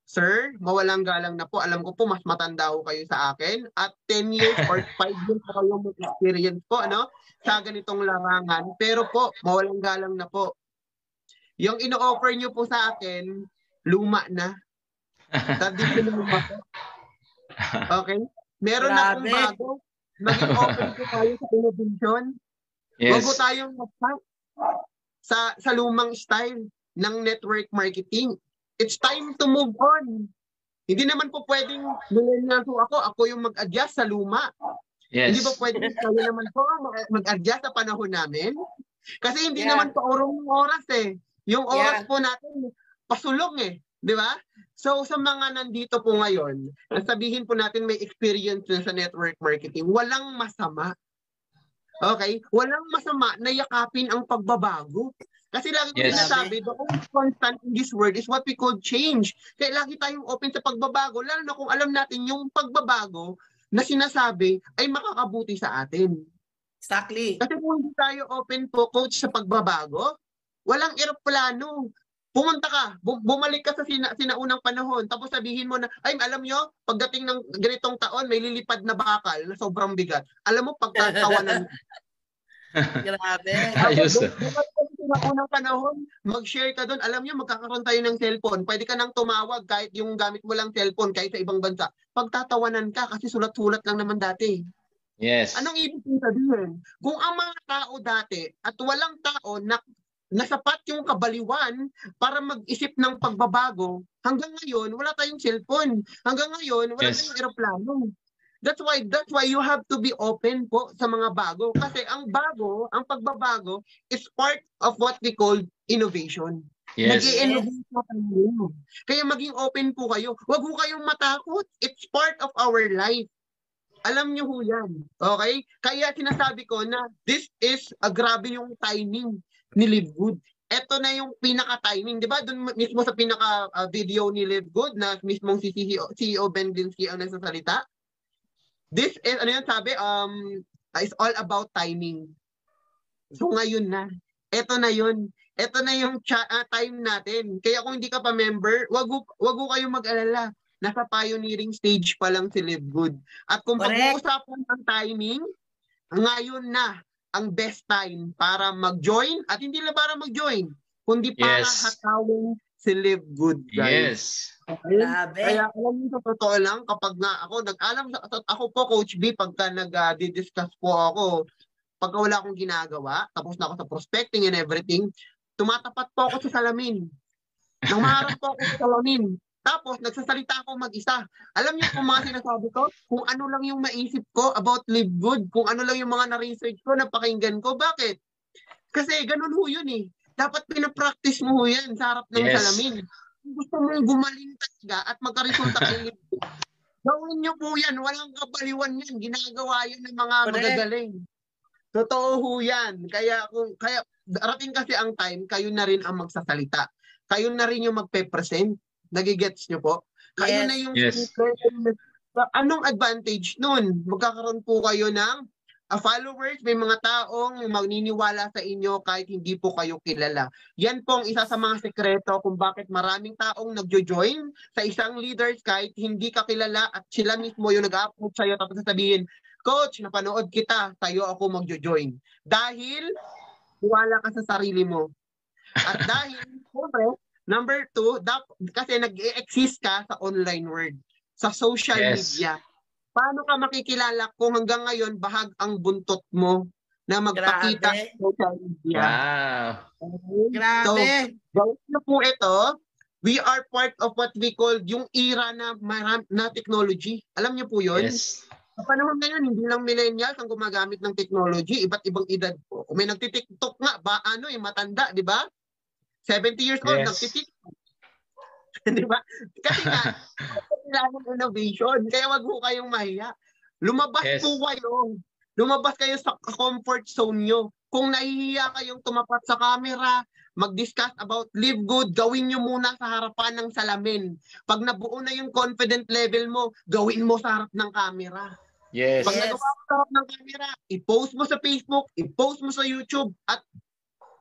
Sir, mawalang galang na po. Alam ko po, mas matanda ko kayo sa akin. At 10 years or 5 years pa kayo experience po, ano? Sa ganitong larangan. Pero po, mawalang galang na po. Yung ino-offer nyo po sa akin, luma na. Sabi ko luma po. Okay? Meron na pong Grabe. bago. Maging open po tayo sa innovation. Huwag Yes. po tayong mag-stuck sa, sa lumang style ng network marketing. It's time to move on. Hindi naman po pwedeng millennial po ako, ako yung mag-adjust sa luma. Hindi Yes. ba pwedeng kayo naman po mag- mag-adjust sa panahon namin? Kasi hindi Yeah. naman po urong yung oras eh. Yung oras Yeah. po natin, pasulong eh. Di ba? So sa mga nandito po ngayon, sabihin po natin may experience na sa network marketing, walang masama. Okay? Walang masama na yakapin ang pagbabago. Kasi lagi ko Yes. sinasabi, the only constant in this world is what we call change. Kaya lagi tayong open sa pagbabago, lalo na kung alam natin yung pagbabago na sinasabi ay makakabuti sa atin. Exactly. Kasi kung hindi tayo open po, coach, sa pagbabago, walang eroplano. Pumunta ka, bu- bumalik ka sa sina, sinaunang panahon, tapos sabihin mo na, ay, alam nyo, pagdating ng ganitong taon, may lilipad na bakal na sobrang bigat. Alam mo, pagtatawanan Grabe. Ayos. Sa sinaunang panahon, mag-share ka doon. Alam nyo, magkakaroon tayo ng cellphone. Pwede ka nang tumawag kahit yung gamit mo lang cellphone, kahit sa ibang bansa. Pagtatawanan ka, kasi sulat-sulat lang naman dati. Yes. Anong ibig sabihin? Kung ang mga tao dati at walang tao na nasapat yung kabaliwan para mag-isip ng pagbabago, hanggang ngayon, wala tayong cellphone. Hanggang ngayon, wala Yes. tayong eroplano. That's why that's why you have to be open po sa mga bago kasi ang bago, ang pagbabago is part of what we call innovation. Yes. Nag-i-innovate po tayo. Kaya maging open po kayo. Huwag po kayong matakot. It's part of our life. Alam niyo ho yan. Okay? Kaya sinasabi ko na this is a grabe yung timing ni Live Good. Ito na yung pinaka-timing. Di ba? Doon mismo sa pinaka-video ni Live Good na mismong si CEO, CEO Ben Dinsky ang nagsasalita. This is, ano yan sabi? Um, is all about timing. So ngayon na. Ito na yun. Ito na yung cha- ah, time natin. Kaya kung hindi ka pa member, wag wag kayong mag-alala. Nasa pioneering stage pa lang si Live Good. At kung Correct. pag-uusapan ng timing, ngayon na ang best time para mag-join at hindi lang para mag-join, kundi para Yes. hatawin si Live Good, guys. Yes. Okay? Grabe. Kaya alam niyo sa totoo lang, kapag nga ako, nag-alam, ako po, Coach B, pagka nag-discuss po ako, pagka wala akong ginagawa, tapos na ako sa prospecting and everything, tumatapat po ako sa salamin. Nang maharap po ako sa salamin. Tapos, nagsasalita ako mag-isa. Alam niyo kung mga sinasabi ko, kung ano lang yung maisip ko about Live Good, kung ano lang yung mga na-research ko, napakinggan ko. Bakit? Kasi ganun ho yun eh. Dapat pinapractice mo ho yan sa harap ng Yes. salamin. Kung gusto mong gumaling talaga at magka-resulta kayo, gawin nyo po yan. Walang kabaliwan yan. Ginagawa yan ng mga Correct. magagaling. Totoo ho yan. Kaya, kung, kaya darating kasi ang time, kayo na rin ang magsasalita. Kayo na rin yung magpe-present. Nagigets nyo po? Kayo Yes. na yung Yes. Anong advantage nun? Magkakaroon po kayo ng ah, followers, may mga taong magniniwala sa inyo kahit hindi po kayo kilala. Yan po ang isa sa mga sekreto kung bakit maraming taong nagjo-join sa isang leaders kahit hindi ka kilala at sila mismo yung nag-upload sa'yo tapos sasabihin, Coach, napanood kita, tayo ako magjo-join. Dahil wala ka sa sarili mo. At dahil, siyempre, number two, dap- kasi nag-exist ka sa online world, sa social Yes. media. Paano ka makikilala kung hanggang ngayon bahag ang buntot mo na magpakita Grabe. sa social media? Wow. Okay? Grabe. Gawin niyo po ito. We are part of what we call yung era na maram, na technology. Alam niyo po yun? Yes. Sa panahon ngayon, hindi lang millennials ang gumagamit ng technology, iba't ibang edad po. Kung may nagtitiktok nga, ba ano, yung matanda, di ba? 70 years old, Yes. nagtitiktok. di ba? Kasi nga, kailangan ng innovation. Kaya wag po kayong mahiya. Lumabas Yes. po kayo. Lumabas kayo sa comfort zone nyo. Kung nahihiya kayong tumapat sa camera, mag-discuss about live good, gawin nyo muna sa harapan ng salamin. Pag nabuo na yung confident level mo, gawin mo sa harap ng camera. Yes. Pag Yes. nagawa mo sa harap ng camera, i-post mo sa Facebook, i-post mo sa YouTube, at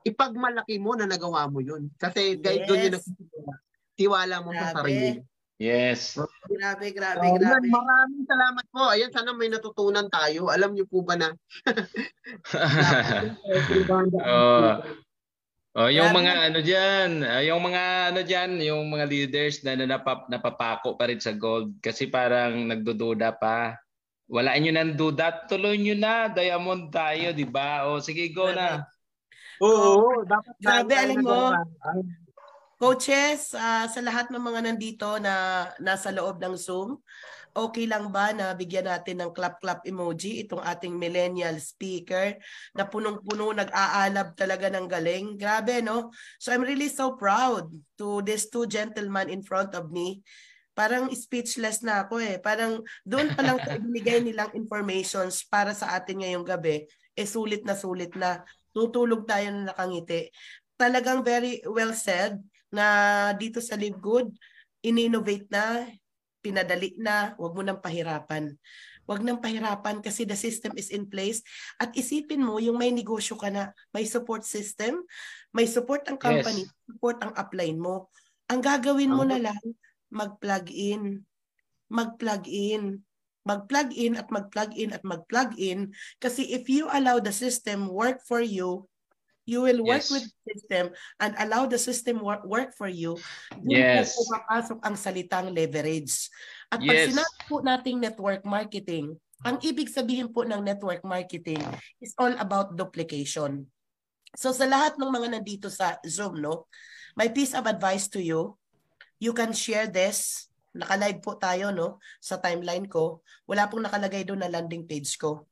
ipagmalaki mo na nagawa mo yun. Kasi guys, doon yung Yes. nagsisimula. Tiwala mo sa Grabe. sarili. Yes. Grabe, grabe, So, grabe. yun, maraming salamat po. Ayan, sana may natutunan tayo. Alam niyo po ba na? Oo. Oh, yung Grabe. mga ano diyan, yung mga ano diyan, yung mga leaders na napap, napapako pa rin sa gold kasi parang nagdududa pa. Wala niyo nang duda, tuloy niyo na, diamond tayo, di ba? O sige, go na. Oo, dapat Grabe, alam mo. Coaches, ah, sa lahat ng mga nandito na nasa loob ng Zoom, okay lang ba na bigyan natin ng clap-clap emoji itong ating millennial speaker na punong-puno, nag-aalab talaga ng galing. Grabe, no? So I'm really so proud to these two gentlemen in front of me. Parang speechless na ako eh. Parang doon pa lang sa ibinigay nilang informations para sa atin ngayong gabi, eh sulit na sulit na. Tutulog tayo na nakangiti. Talagang very well said na dito sa Live Good, in-innovate na, pinadali na, wag mo nang pahirapan. Wag nang pahirapan kasi the system is in place. At isipin mo, yung may negosyo ka na, may support system, may support ang company, support ang upline mo. Ang gagawin mo na lang, mag-plug in. Mag-plug in. Mag-plug in at mag-plug in at mag-plug in. Kasi if you allow the system work for you, you will work Yes. with the system and allow the system work, work for you. Doon Yes. po pumapasok ang salitang leverage. At pag Yes. sinabi po nating network marketing, ang ibig sabihin po ng network marketing is all about duplication. So sa lahat ng mga nandito sa Zoom, no, my piece of advice to you, you can share this. Naka-live po tayo, no, sa timeline ko. Wala pong nakalagay doon na landing page ko.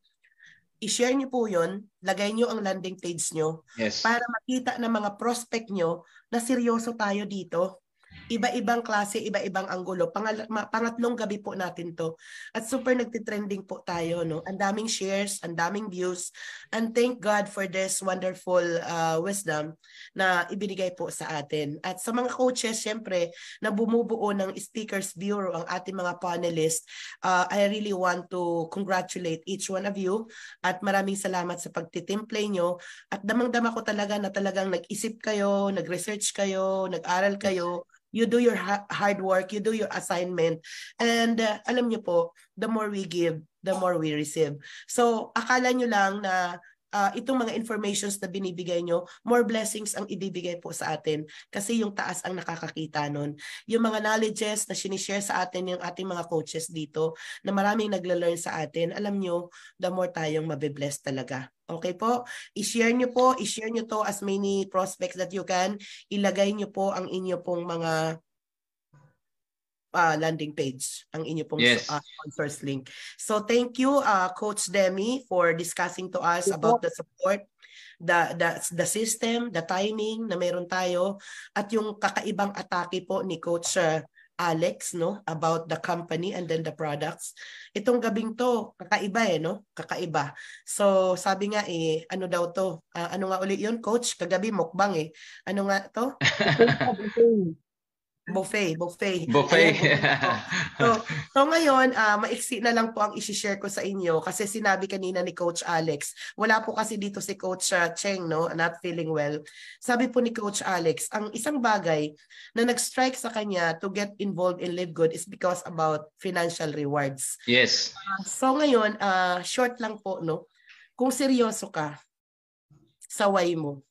I-share niyo po yon, lagay niyo ang landing page niyo Yes. para makita ng mga prospect nyo na seryoso tayo dito. Iba-ibang klase, iba-ibang anggulo. Pangal- pangatlong gabi po natin to. At super nagtitrending po tayo. No? Ang daming shares, ang daming views. And thank God for this wonderful uh, wisdom na ibinigay po sa atin. At sa mga coaches, syempre, na bumubuo ng Speakers Bureau, ang ating mga panelists, uh, I really want to congratulate each one of you. At maraming salamat sa pagtitimple nyo at damang-dama ko talaga na talagang nag-isip kayo, nag-research kayo, nag-aral kayo. You do your ha- hard work, you do your assignment. And uh, alam nyo po, the more we give, the more we receive. So akala nyo lang na uh, itong mga informations na binibigay nyo, more blessings ang ibibigay po sa atin. Kasi yung taas ang nakakakita nun. Yung mga knowledges na sinishare sa atin yung ating mga coaches dito, na maraming nagle-learn sa atin, alam nyo, the more tayong mabibless talaga. Okay po? I-share nyo po, i-share nyo to as many prospects that you can. Ilagay nyo po ang inyo pong mga uh, landing page, ang inyo pong Yes. uh, sponsors link. So thank you, uh, Coach Demi, for discussing to us about the support. the, the, the system, the timing na meron tayo, at yung kakaibang atake po ni Coach uh, Alex no about the company and then the products. Itong gabing to kakaiba eh no? Kakaiba. So sabi nga eh ano daw to? Uh, ano nga uli 'yon coach? Kagabi mukbang eh. Ano nga to? Buffet, buffet. Buffet. so, so ngayon, uh, maiksi na lang po ang isi-share ko sa inyo kasi sinabi kanina ni Coach Alex, wala po kasi dito si Coach uh, Cheng, no? not feeling well. Sabi po ni Coach Alex, ang isang bagay na nag-strike sa kanya to get involved in Live Good is because about financial rewards. Yes. Uh, so ngayon, uh, short lang po, no? Kung seryoso ka sa way mo,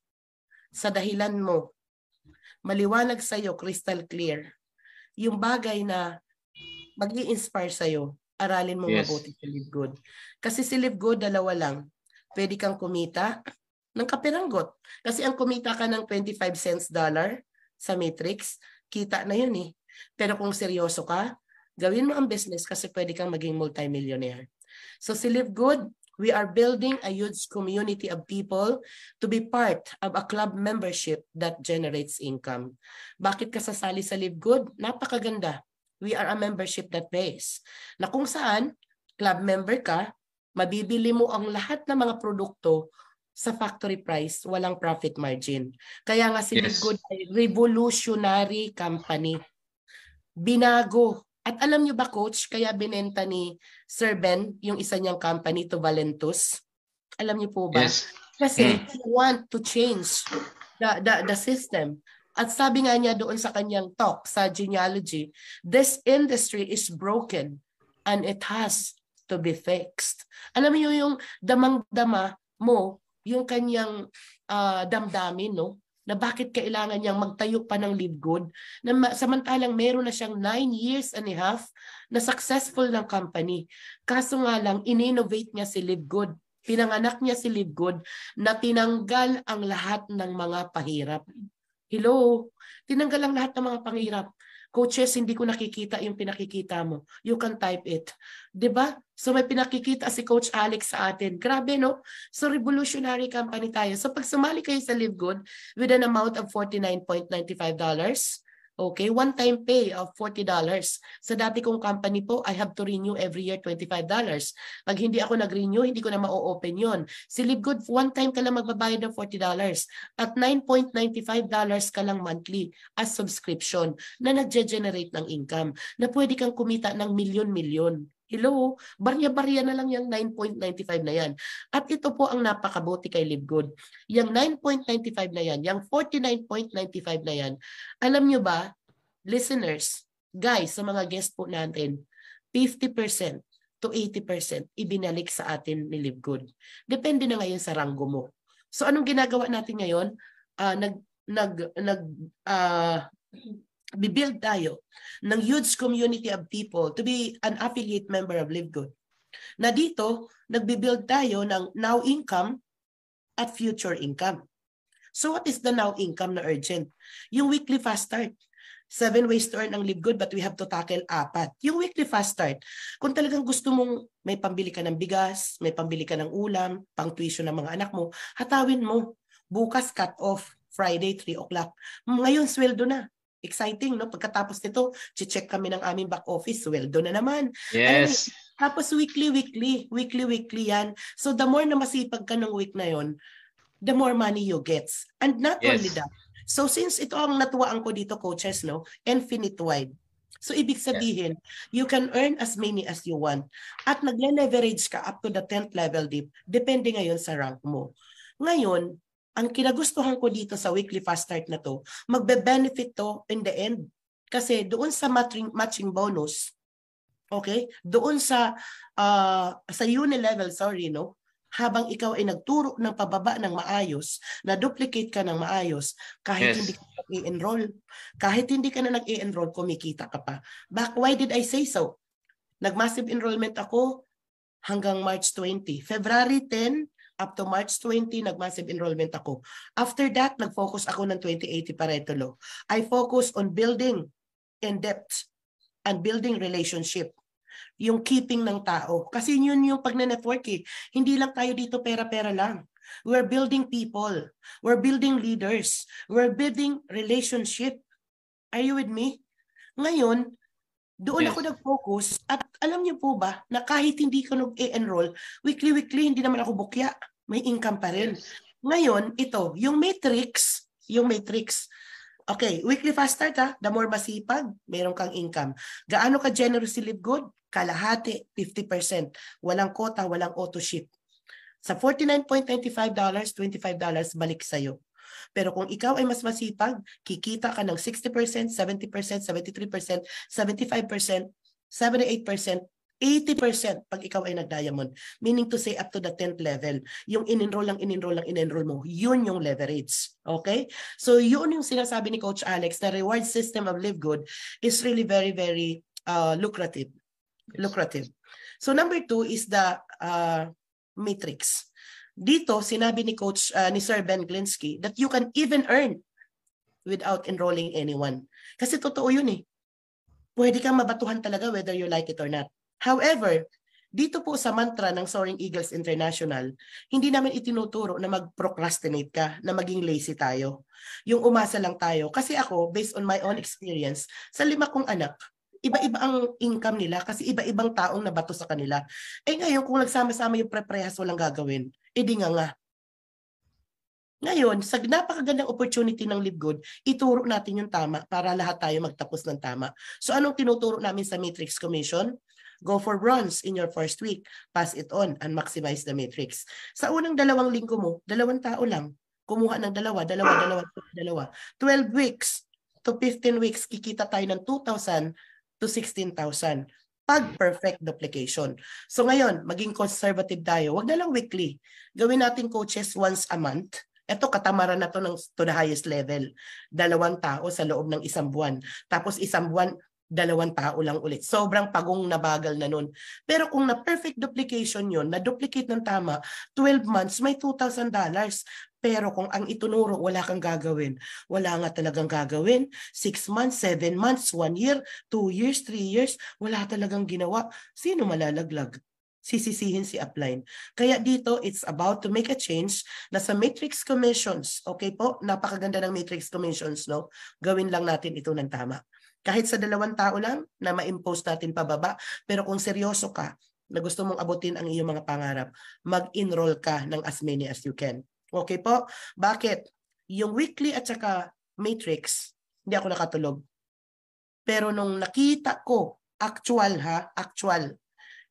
sa dahilan mo, maliwanag sa iyo, crystal clear. Yung bagay na mag inspire sa iyo, aralin mo yes. mabuti si Live Good. Kasi si Live Good, dalawa lang. Pwede kang kumita ng kapiranggot. Kasi ang kumita ka ng 25 cents dollar sa Matrix, kita na yun eh. Pero kung seryoso ka, gawin mo ang business kasi pwede kang maging multimillionaire. So si Live Good, We are building a huge community of people to be part of a club membership that generates income. Bakit ka sasali sa Live Good? Napakaganda. We are a membership that pays. Na kung saan, club member ka, mabibili mo ang lahat ng mga produkto sa factory price, walang profit margin. Kaya nga si yes. Live Good ay revolutionary company. Binago at alam niyo ba coach, kaya binenta ni Sir Ben yung isa niyang company to Valentus? Alam niyo po ba? Yes. Kasi mm. he want to change the, the, the system. At sabi nga niya doon sa kanyang talk sa genealogy, this industry is broken and it has to be fixed. Alam niyo yung damang-dama mo, yung kanyang uh, damdamin, no? Na bakit kailangan niyang magtayo pa ng live good na samantalang meron na siyang 9 years and a half na successful ng company. Kaso nga lang, in-innovate niya si live good. Pinanganak niya si live good na tinanggal ang lahat ng mga pahirap. Hello? Tinanggal ang lahat ng mga pahirap. Coaches, hindi ko nakikita yung pinakikita mo. You can type it. ba? So may pinakikita si Coach Alex sa atin. Grabe, no? So revolutionary company tayo. So pag sumali kayo sa Live Good with an amount of $49.95, Okay, one-time pay of $40. Sa dati kong company po, I have to renew every year $25. Pag hindi ako nag-renew, hindi ko na ma-open yon. Si LiveGood, one-time ka lang magbabayad ng $40. At $9.95 ka lang monthly as subscription na nag-generate ng income na pwede kang kumita ng milyon-milyon. Hello, barya-barya na lang yung 9.95 na yan. At ito po ang napakabuti kay LiveGood. Yung 9.95 na yan, yung 49.95 na yan, alam nyo ba, listeners, guys, sa mga guest po natin, 50% to 80% ibinalik sa atin ni LiveGood. Depende na ngayon sa ranggo mo. So anong ginagawa natin ngayon? Uh, nag nag nag uh, bibuild tayo ng huge community of people to be an affiliate member of Live Good. Na dito, nagbibuild tayo ng now income at future income. So what is the now income na urgent? Yung weekly fast start. Seven ways to earn ang Live Good but we have to tackle apat. Yung weekly fast start, kung talagang gusto mong may pambili ka ng bigas, may pambili ka ng ulam, pang tuition ng mga anak mo, hatawin mo. Bukas cut off, Friday 3 o'clock. Ngayon sweldo na exciting, no? Pagkatapos nito, check kami ng aming back office, sweldo na naman. Yes. Ano, tapos weekly, weekly, weekly, weekly yan. So the more na masipag ka ng week na yon, the more money you get. And not yes. only that. So since ito ang natuwaan ko dito, coaches, no? Infinite wide. So ibig sabihin, yes. you can earn as many as you want. At nagle-leverage ka up to the 10th level deep, depende ngayon sa rank mo. Ngayon, ang kinagustuhan ko dito sa weekly fast start na to, magbe-benefit to in the end. Kasi doon sa matching, matching bonus, okay, doon sa uh, sa uni level, sorry, no, habang ikaw ay nagturo ng pababa ng maayos, na duplicate ka ng maayos, kahit yes. hindi ka nag-enroll, kahit hindi ka na nag-enroll, kumikita ka pa. Back, why did I say so? Nag-massive enrollment ako hanggang March 20. February 10, Up to March 20, nag-massive enrollment ako. After that, nag-focus ako ng 2080 Pareto Law. I focus on building in depth and building relationship yung keeping ng tao. Kasi yun yung pag-network eh. Hindi lang tayo dito pera-pera lang. We're building people. We're building leaders. We're building relationship. Are you with me? Ngayon, doon Yes. ako nag-focus at alam niyo po ba na kahit hindi ko nag-enroll, weekly-weekly hindi naman ako bukya. May income pa rin. Ngayon, ito, yung matrix, yung matrix, okay, weekly fast start ha, the more masipag, meron kang income. Gaano ka generous si Live Good? Kalahati, 50%. Walang quota, walang auto ship. Sa $49.95, $25 balik sa'yo. Pero kung ikaw ay mas masipag, kikita ka ng 60%, 70%, 73%, 75%, 78%, 80% pag ikaw ay nag-diamond. Meaning to say up to the 10th level. Yung in-enroll lang, in-enroll lang, in-enroll mo. Yun yung leverage. Okay? So yun yung sinasabi ni Coach Alex, the reward system of Live Good is really very, very uh, lucrative. Lucrative. So number two is the uh, matrix. Dito, sinabi ni Coach, uh, ni Sir Ben Glinsky that you can even earn without enrolling anyone. Kasi totoo yun eh. Pwede kang mabatuhan talaga whether you like it or not. However, dito po sa mantra ng Soaring Eagles International, hindi namin itinuturo na mag-procrastinate ka, na maging lazy tayo. Yung umasa lang tayo. Kasi ako, based on my own experience, sa lima kong anak, iba-iba ang income nila kasi iba-ibang taong nabato sa kanila. Eh ngayon, kung nagsama-sama yung pre-prehas walang gagawin, edi nga nga. Ngayon, sa napakagandang opportunity ng Live Good, ituro natin yung tama para lahat tayo magtapos ng tama. So anong tinuturo namin sa Matrix Commission? Go for bronze in your first week. Pass it on and maximize the matrix. Sa unang dalawang linggo mo, dalawang tao lang. Kumuha ng dalawa, dalawa, dalawa, dalawa. 12 weeks to 15 weeks, kikita tayo ng 2,000 to 16,000 pag perfect duplication. So ngayon, maging conservative tayo. Wag na lang weekly. Gawin natin coaches once a month. Ito, katamaran na to ng to the highest level. Dalawang tao sa loob ng isang buwan. Tapos isang buwan, dalawang tao lang ulit. Sobrang pagong nabagal na nun. Pero kung na perfect duplication yon na duplicate ng tama, 12 months, may $2,000. Pero kung ang itunuro, wala kang gagawin. Wala nga talagang gagawin. 6 months, 7 months, 1 year, 2 years, 3 years, wala talagang ginawa. Sino malalaglag? Sisisihin si upline. Kaya dito, it's about to make a change na sa matrix commissions. Okay po? Napakaganda ng matrix commissions, no? Gawin lang natin ito ng tama. Kahit sa dalawang tao lang na ma-impose natin pababa, pero kung seryoso ka na gusto mong abutin ang iyong mga pangarap, mag-enroll ka ng as many as you can. Okay po? Bakit? Yung weekly at saka matrix, hindi ako nakatulog. Pero nung nakita ko, actual ha, actual,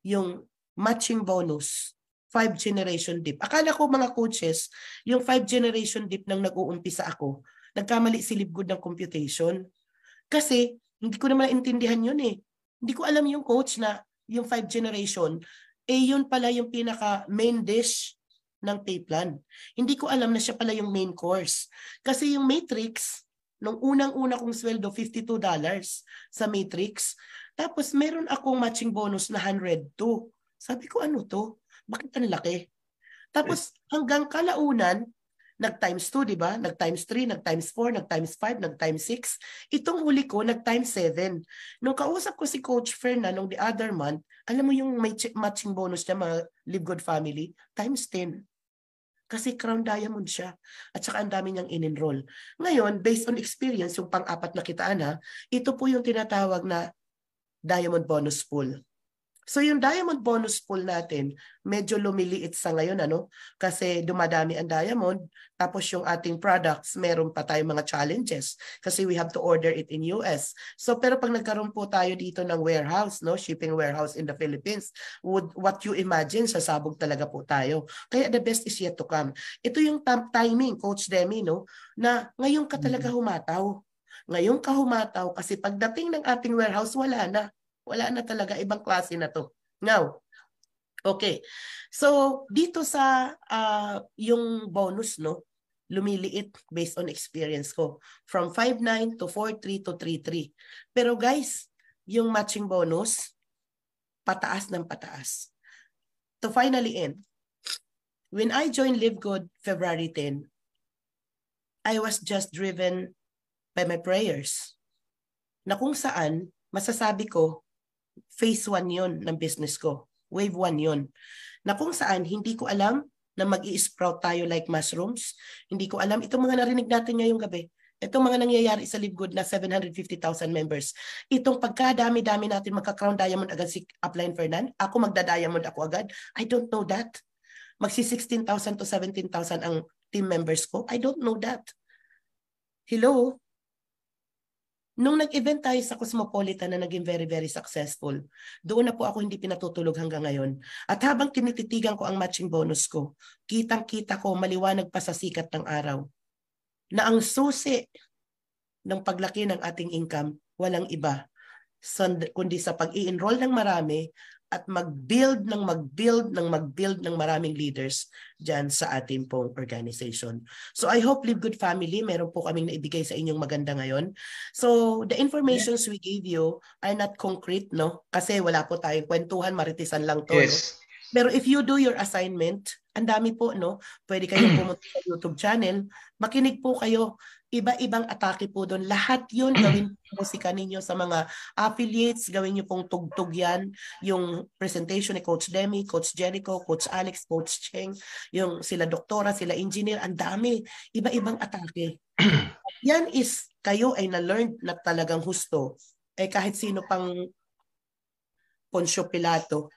yung matching bonus, five generation dip. Akala ko mga coaches, yung five generation dip nang nag-uumpisa ako, nagkamali si Libgood ng computation. Kasi hindi ko naman intindihan yun eh. Hindi ko alam yung coach na yung five generation, eh yun pala yung pinaka main dish ng pay plan. Hindi ko alam na siya pala yung main course. Kasi yung matrix, nung unang-una kong sweldo, $52 sa matrix. Tapos meron akong matching bonus na 102. Sabi ko, ano to? Bakit ang laki? Tapos hanggang kalaunan, nag-times 2, di ba? Nag-times 3, nag-times 4, nag-times 5, nag-times 6. Itong huli ko, nag-times 7. Nung kausap ko si Coach Ferna nung the other month, alam mo yung may matching bonus niya, mga Live Good Family, times 10. Kasi crown diamond siya. At saka ang dami niyang in-enroll. Ngayon, based on experience, yung pang-apat na kitaan ha, ito po yung tinatawag na diamond bonus pool. So yung diamond bonus pool natin, medyo lumiliit sa ngayon ano kasi dumadami ang diamond tapos yung ating products meron pa tayong mga challenges kasi we have to order it in US. So pero pag nagkaroon po tayo dito ng warehouse, no, shipping warehouse in the Philippines, would what you imagine sasabog talaga po tayo. Kaya the best is yet to come. Ito yung timing coach Demi no na ngayon ka talaga humataw. Ngayon ka humataw kasi pagdating ng ating warehouse wala na. Wala na talaga, ibang klase na to. Now, okay. So, dito sa uh, yung bonus, no, lumiliit based on experience ko. From 5.9 to 4.3 to 3.3. Pero guys, yung matching bonus, pataas ng pataas. To finally end, when I joined Live Good February 10, I was just driven by my prayers. Na kung saan, masasabi ko, phase 1 yon ng business ko. Wave 1 yon. Na kung saan hindi ko alam na mag sprout tayo like mushrooms. Hindi ko alam. Itong mga narinig natin ngayong gabi, itong mga nangyayari sa Live Good na 750,000 members, itong pagkadami-dami natin magka-crown diamond agad si Upline Fernan, ako magda-diamond ako agad, I don't know that. Magsi 16,000 to 17,000 ang team members ko. I don't know that. Hello? Nung nag-event tayo sa Cosmopolitan na naging very, very successful, doon na po ako hindi pinatutulog hanggang ngayon. At habang tinititigan ko ang matching bonus ko, kitang-kita ko maliwanag pa sa sikat ng araw na ang susi ng paglaki ng ating income, walang iba, kundi sa pag-i-enroll ng marami at mag-build ng mag-build ng mag-build ng maraming leaders dyan sa ating pong organization. So I hope Live Good Family, meron po kaming naibigay sa inyong maganda ngayon. So the informations we gave you are not concrete, no? Kasi wala po tayong kwentuhan, maritisan lang to. Yes. No? Pero if you do your assignment, ang dami po, no? Pwede kayong pumunta sa YouTube channel, makinig po kayo iba-ibang atake po doon. Lahat yun gawin musika ninyo sa mga affiliates, gawin nyo pong tugtog yan. Yung presentation ni Coach Demi, Coach Jericho, Coach Alex, Coach Cheng, yung sila doktora, sila engineer, ang dami. Iba-ibang atake. yan is kayo ay na-learn na talagang husto. Eh kahit sino pang Poncio Pilato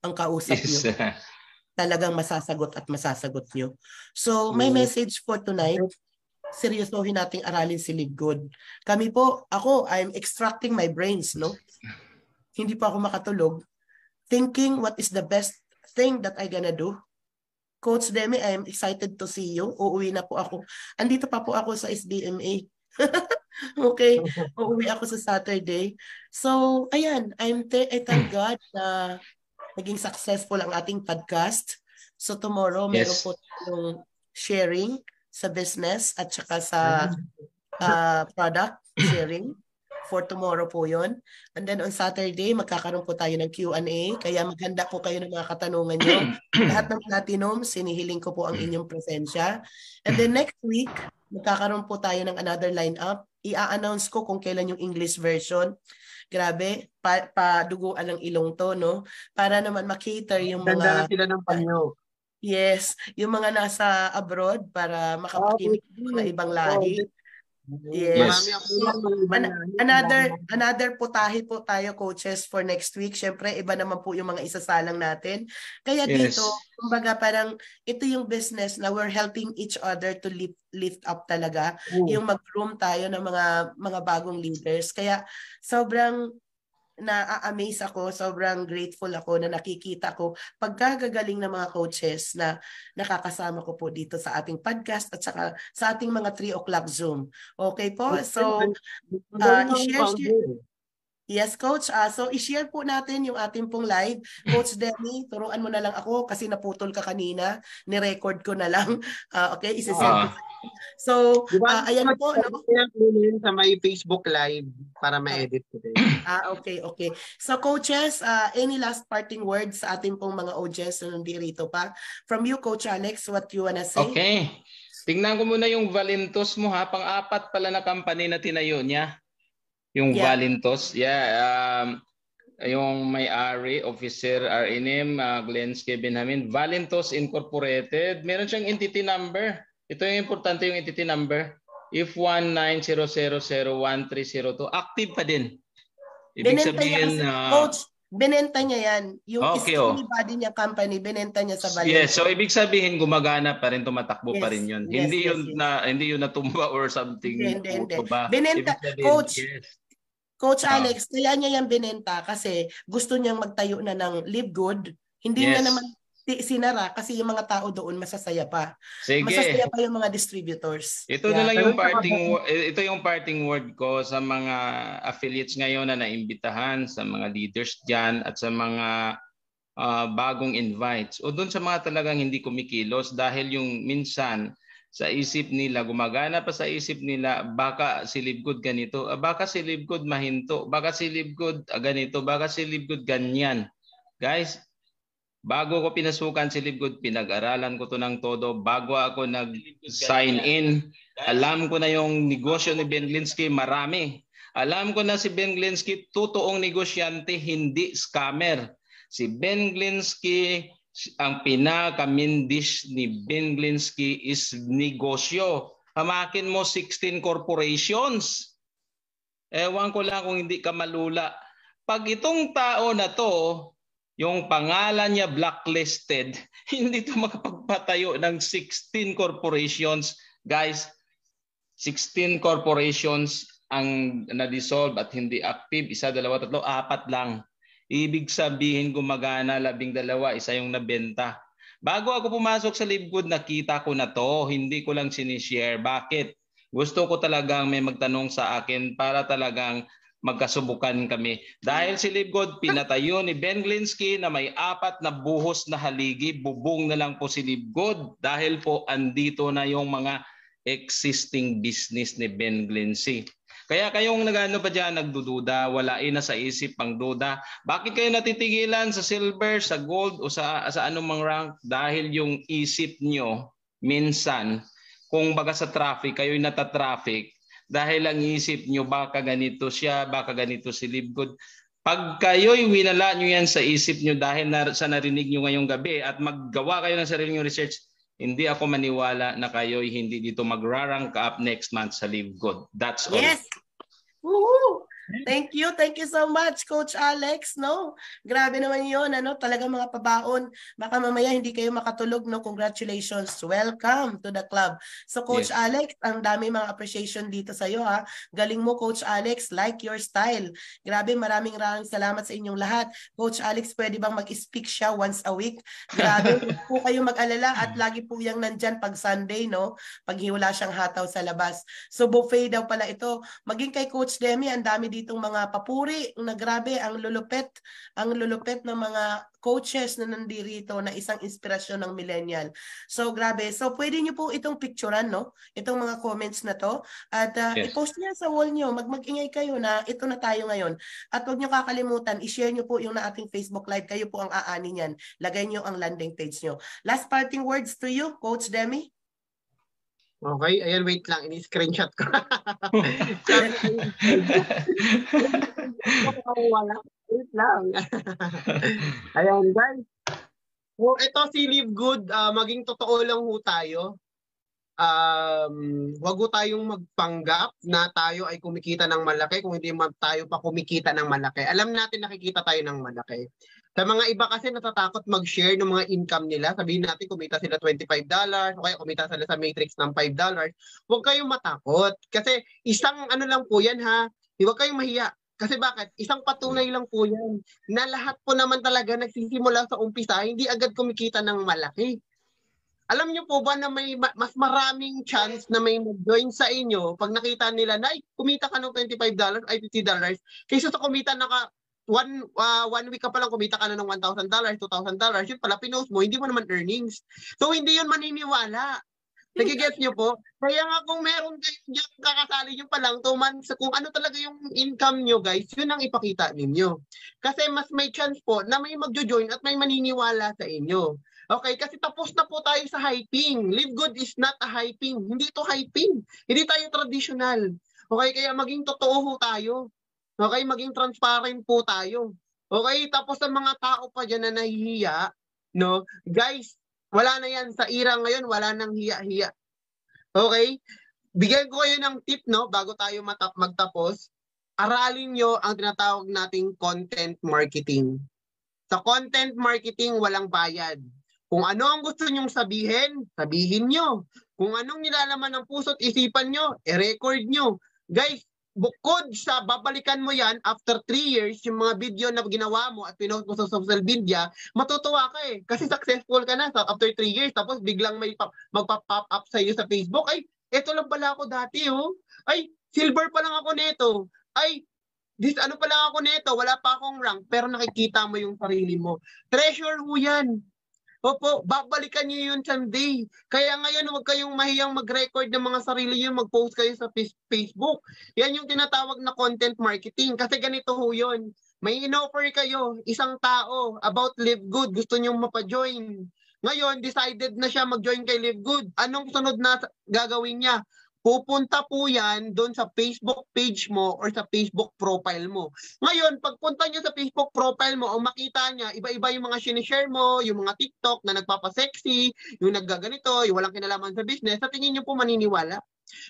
ang kausap Yes. nyo, talagang masasagot at masasagot nyo. So, Mm. message for tonight, seryosohin nating aralin si Live Good. Kami po, ako, I'm extracting my brains, no? Hindi pa ako makatulog. Thinking what is the best thing that I gonna do. Coach Demi, I am excited to see you. Uuwi na po ako. Andito pa po ako sa SBMA. okay, uuwi ako sa Saturday. So, ayan, I'm th- I thank God na naging successful ang ating podcast. So tomorrow, meron Yes. po tayong sharing sa business at saka sa uh, product sharing for tomorrow po yon. And then on Saturday, magkakaroon po tayo ng Q&A. Kaya maghanda po kayo ng mga katanungan nyo. Lahat ng platinum, sinihiling ko po ang inyong presensya. And then next week, magkakaroon po tayo ng another lineup. I-announce ko kung kailan yung English version. Grabe, pa, paduguan ng ilong to, no? Para naman makater yung Ganda na mga sila ng panyo. Yes, yung mga nasa abroad para makapakinig ng mga ibang lahi. Yes. An- another another putahe po tayo coaches for next week. Syempre iba naman po yung mga isasalang natin. Kaya Yes. dito, kumbaga parang ito yung business na we're helping each other to lift lift up talaga. Oo. Yung mag-groom tayo ng mga mga bagong leaders. Kaya sobrang na-amaze ako, sobrang grateful ako na nakikita ko pagkagagaling ng mga coaches na nakakasama ko po dito sa ating podcast at saka sa ating mga 3 o'clock Zoom. Okay po? So, ah, i-share- share- Yes, Coach. Ah, so, i-share po natin yung ating pong live. Coach Demi, turuan mo na lang ako kasi naputol ka kanina. Ni-record ko na lang. Ah, okay, isisend ko. Ah. So, Diba, ah, ayan po. No? Sa may Facebook Live para ma-edit ko din. Ah, okay, okay. So, coaches, ah, any last parting words sa ating pong mga audience na nandito pa? From you, Coach Alex, what you wanna say? Okay. Tingnan ko muna yung Valentos mo ha. Pang-apat pala na company na tinayo niya. Yung Yeah. Valentos. Yeah. Um, yung may-ari, officer RNM, uh, Glenn K. Benjamin. Valentos Incorporated. Meron siyang entity number. Ito yung importante yung entity number. If 19000130 active pa din. Ibig Binenta sabihin, niya, ah, Coach, binenta niya yan. Yung Okay, oh. body niya company, binenta niya sa Valencia. Yes, so ibig sabihin gumagana pa rin tumatakbo pa Yes, rin 'yun. yes, hindi yes, 'yun yes. na hindi 'yun natumba or something. Hindi, hindi? Binenta- Coach, yes. Coach Ah. Alex, kaya niya yan binenta kasi gusto niyang magtayo na ng live good. Hindi niya Yes. naman ti- sinara kasi yung mga tao doon masasaya pa. Sige. Masasaya pa yung mga distributors. Ito Yeah. na lang yung parting eh, ito yung parting word ko sa mga affiliates ngayon na naimbitahan, sa mga leaders diyan at sa mga ah, bagong invites. O doon sa mga talagang hindi kumikilos dahil yung minsan sa isip nila, gumagana pa sa isip nila, baka si Libgood ganito, ah, baka si Libgood mahinto, baka si Libgood ah, ganito, baka si Libgood ganyan. Guys, bago ko pinasukan si Libgood, pinag-aralan ko to ng todo. Bago ako nag-sign in, alam ko na yung negosyo ni Ben Glinsky, marami. Alam ko na si Ben Glinsky, totoong negosyante, hindi scammer. Si Ben Glinsky, ang pinaka-mindish ni Ben Glinsky is negosyo. Hamakin mo 16 corporations. Ewan ko lang kung hindi ka malula. Pag itong tao na to, yung pangalan niya blacklisted, hindi to makapagpatayo ng 16 corporations. Guys, 16 corporations ang na-dissolve at hindi active. Isa, dalawa, tatlo, apat lang. Ibig sabihin gumagana labing dalawa, isa yung nabenta. Bago ako pumasok sa Libgood, nakita ko na to. Hindi ko lang sinishare. Bakit? Gusto ko talagang may magtanong sa akin para talagang magkasubukan kami. Dahil si Libgood pinatayo ni Ben Glinsky na may apat na buhos na haligi, bubong na lang po si Libgood dahil po andito na yung mga existing business ni Ben Glinsky. Kaya kayong nagano pa diyan nagdududa, wala na sa isip ang duda. Bakit kayo natitigilan sa silver, sa gold o sa sa anumang rank dahil yung isip nyo minsan kung baga sa traffic kayo'y nata-traffic dahil ang isip nyo baka ganito siya, baka ganito si Libgood. Pag kayo'y winala nyo yan sa isip nyo dahil na, sa narinig nyo ngayong gabi at maggawa kayo ng sarili nyo research, hindi ako maniwala na kayo'y hindi dito magra-rank up next month sa Live Good. That's all. Yes. Woohoo! Thank you. Thank you so much, Coach Alex. No? Grabe naman yun. Ano? Talagang mga pabaon. Baka mamaya hindi kayo makatulog. No? Congratulations. Welcome to the club. So, Coach yes. Alex, ang dami mga appreciation dito sa iyo. Ha? Galing mo, Coach Alex. Like your style. Grabe, maraming maraming salamat sa inyong lahat. Coach Alex, pwede bang mag-speak siya once a week? Grabe, po kayo mag-alala at lagi po yung nandyan pag Sunday, no? Pag hiwala siyang hataw sa labas. So, buffet daw pala ito. Maging kay Coach Demi, ang dami ditong mga papuri na grabe ang lulupet, ang lulupet ng mga coaches na nandirito na isang inspirasyon ng millennial. So grabe. So pwede niyo po itong picturean no? Itong mga comments na to at uh, yes. i-post niya sa wall niyo. Magmag-ingay kayo na ito na tayo ngayon. At huwag niyo kakalimutan, i-share niyo po yung na ating Facebook Live. Kayo po ang aani niyan. Lagay niyo ang landing page niyo. Last parting words to you, Coach Demi. Okay, ayan, wait lang. Ini-screenshot ko. Wala. Wait lang. ayan, guys. So, ito si Live Good. Uh, maging totoo lang ho tayo. Um, wag ho tayong magpanggap na tayo ay kumikita ng malaki kung hindi tayo pa kumikita ng malaki. Alam natin nakikita tayo ng malaki. Sa mga iba kasi natatakot mag-share ng mga income nila. Sabihin natin kumita sila $25 o kaya kumita sila sa Matrix ng $5. Huwag kayong matakot. Kasi isang ano lang po yan ha. Huwag kayong mahiya. Kasi bakit? Isang patunay lang po yan na lahat po naman talaga nagsisimula sa umpisa, hindi agad kumikita ng malaki. Alam niyo po ba na may mas maraming chance na may mag-join sa inyo pag nakita nila na ay, kumita ka ng $25 ay $50 kaysa sa kumita na ka one uh, one week ka pa lang kumita ka na ng $1,000, $2,000, yun pala pinost mo, hindi mo naman earnings. So hindi yun maniniwala. Nagigets nyo po? Kaya nga kung meron kayo dyan, kakasali nyo pa lang, two months, kung ano talaga yung income nyo guys, yun ang ipakita ninyo. Kasi mas may chance po na may magjo-join at may maniniwala sa inyo. Okay, kasi tapos na po tayo sa hyping. Live good is not a hyping. Hindi to hyping. Hindi tayo traditional. Okay, kaya maging totoo ho tayo. Okay, maging transparent po tayo. Okay, tapos sa mga tao pa dyan na nahihiya, no? Guys, wala na yan. Sa ira ngayon, wala nang hiya-hiya. Okay? Bigyan ko kayo ng tip, no? Bago tayo matap magtapos. Aralin nyo ang tinatawag nating content marketing. Sa content marketing, walang bayad. Kung ano ang gusto nyong sabihin, sabihin nyo. Kung anong nilalaman ng puso't isipan nyo, i-record nyo. Guys, bukod sa babalikan mo yan after 3 years, yung mga video na ginawa mo at pinost mo sa social media, matutuwa ka eh. Kasi successful ka na after 3 years, tapos biglang may magpa-pop up sa iyo sa Facebook, ay, eto lang pala ako dati oh. Ay, silver pa lang ako nito. Ay, this ano pa lang ako nito, wala pa akong rank, pero nakikita mo yung sarili mo. Treasure mo yan. Opo, babalikan niyo yun someday. Kaya ngayon, huwag kayong mahiyang mag-record ng mga sarili niyo, mag-post kayo sa Facebook. Yan yung tinatawag na content marketing. Kasi ganito ho yun. May in-offer kayo, isang tao, about Live Good, gusto niyo mapa-join. Ngayon, decided na siya mag-join kay Live Good. Anong sunod na gagawin niya? Pupunta po yan doon sa Facebook page mo or sa Facebook profile mo. Ngayon, pagpunta niya sa Facebook profile mo, ang makita niya, iba-iba yung mga sinishare mo, yung mga TikTok na nagpapasexy, yung naggaganito, yung walang kinalaman sa business, sa tingin niyo po maniniwala.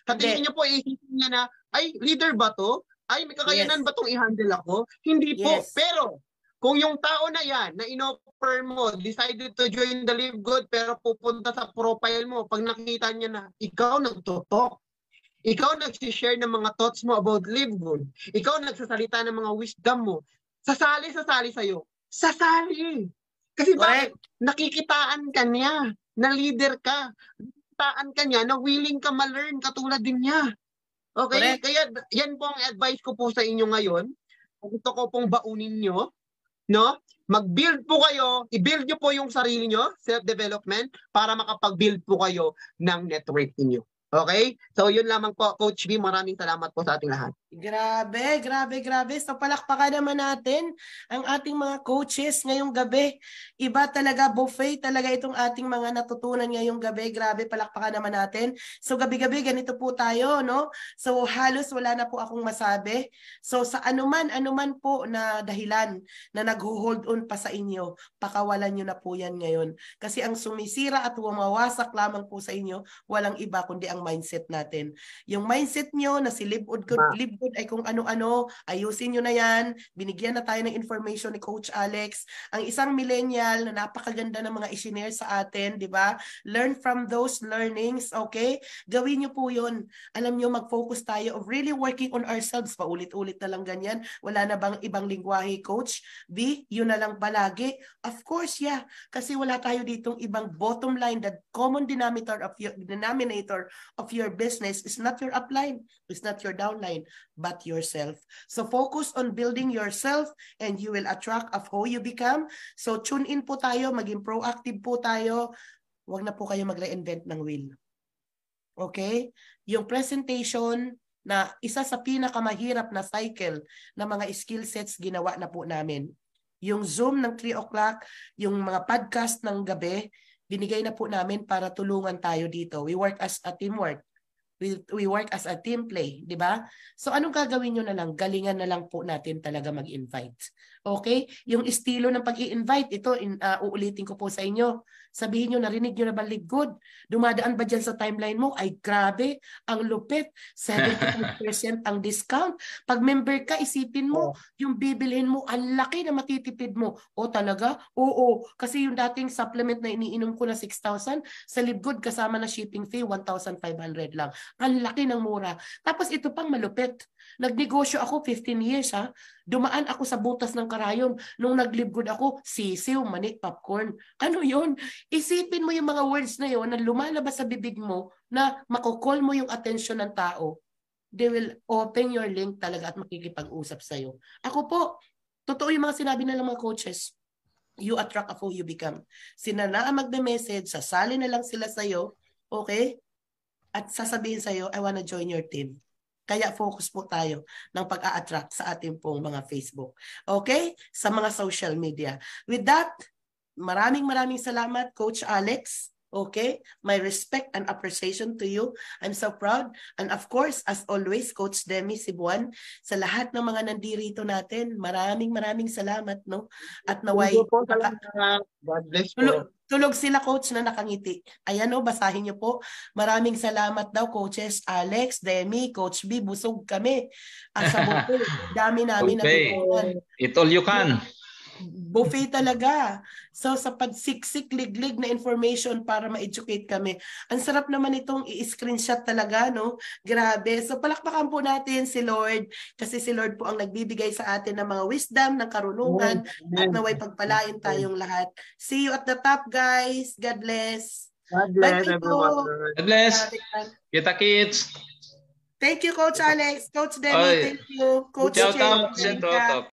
Sa tingin niyo po, isipin niya na, ay, leader ba to? Ay, may kakayanan Yes. ba itong i-handle ako? Hindi po. Yes. Pero, kung yung tao na yan, na inoffer mo, decided to join the Live Good, pero pupunta sa profile mo, pag nakita niya na, ikaw nagtotok. Ikaw nagsishare ng mga thoughts mo about Live Good. Ikaw nagsasalita ng mga wisdom mo. Sasali, sasali sa'yo. Sasali. Kasi bakit? Nakikitaan ka niya na leader ka. Nakikitaan ka niya na willing ka ma-learn katulad din niya. Okay? Correct. Kaya yan po ang advice ko po sa inyo ngayon. Gusto ko pong baunin nyo. No? Mag-build po kayo, i-build nyo po yung sarili nyo, self-development, para makapag-build po kayo ng network ninyo. Okay? So yun lamang po, Coach B. Maraming salamat po sa ating lahat. Grabe, grabe, grabe. So palakpakan naman natin ang ating mga coaches ngayong gabi. Iba talaga, buffet talaga itong ating mga natutunan ngayong gabi. Grabe, palakpakan naman natin. So gabi-gabi, ganito po tayo, no? So halos wala na po akong masabi. So sa anuman, anuman po na dahilan na nag-hold on pa sa inyo, pakawalan nyo na po yan ngayon. Kasi ang sumisira at bumawasak lamang po sa inyo, walang iba kundi ang mindset natin. Yung mindset nyo na si Live Good, Good ay kung ano-ano, ayusin nyo na yan. Binigyan na tayo ng information ni Coach Alex. Ang isang millennial na napakaganda ng mga isinare sa atin, di ba? Learn from those learnings, okay? Gawin nyo po yun. Alam nyo, mag-focus tayo of really working on ourselves. Paulit-ulit na lang ganyan. Wala na bang ibang lingwahe, Coach? B, yun na lang palagi. Of course, yeah. Kasi wala tayo ditong ibang bottom line. The common denominator of your, denominator of your business is not your upline, it's not your downline, but yourself. So focus on building yourself and you will attract of who you become. So tune in po tayo, maging proactive po tayo. Huwag na po kayo mag-reinvent ng wheel. Okay? Yung presentation na isa sa pinakamahirap na cycle na mga skill sets ginawa na po namin. Yung Zoom ng 3 o'clock, yung mga podcast ng gabi, binigay na po namin para tulungan tayo dito. We work as a teamwork. We, we work as a team play, di ba? So anong gagawin nyo na lang? Galingan na lang po natin talaga mag-invite. Okay? Yung estilo ng pag invite ito, in, uh, uulitin ko po sa inyo. Sabihin nyo, narinig nyo na ba good? Dumadaan ba dyan sa timeline mo? Ay, grabe, ang lupit. 75% ang discount. Pag member ka, isipin mo, yung bibilhin mo, ang laki na matitipid mo. O talaga? Oo. Kasi yung dating supplement na iniinom ko na 6,000, sa live good kasama na shipping fee, 1,500 lang. Ang laki ng mura. Tapos ito pang malupit. Nagnegosyo ako 15 years ha. Dumaan ako sa butas ng karayon. Nung nag-live good ako, sisiw, mani, popcorn. Ano yon? Isipin mo yung mga words na yon na lumalabas sa bibig mo na makukol mo yung attention ng tao. They will open your link talaga at makikipag-usap sa'yo. Ako po, totoo yung mga sinabi na ng mga coaches. You attract of who you become. Sina na ang magme-message, sasali na lang sila sa'yo, okay? At sasabihin sa'yo, I wanna join your team. Kaya focus po tayo ng pag-a-attract sa ating pong mga Facebook. Okay? Sa mga social media. With that, maraming maraming salamat, Coach Alex. Okay? My respect and appreciation to you. I'm so proud. And of course, as always, Coach Demi Sibuan, sa lahat ng mga nandirito natin, maraming maraming salamat, no? At naway, Thank you po. God bless po. tulog, tulog sila, Coach, na nakangiti. Ayan, no, basahin niyo po. Maraming salamat daw, Coaches Alex, Demi, Coach B, busog kami. At sa buffet, dami namin Buffet. natutunan. It all you can. Buffet talaga. So sa pagsiksik liglig na information para ma-educate kami. Ang sarap naman itong i-screenshot talaga, no? Grabe. So palakpakan po natin si Lord kasi si Lord po ang nagbibigay sa atin ng mga wisdom, ng karunungan at naway pagpalain tayong lahat. See you at the top, guys. God bless. God bless po. everyone. God bless. Kita kids. Thank you, Coach Alex. Coach Demi, Oy. thank you. Coach. Shout out.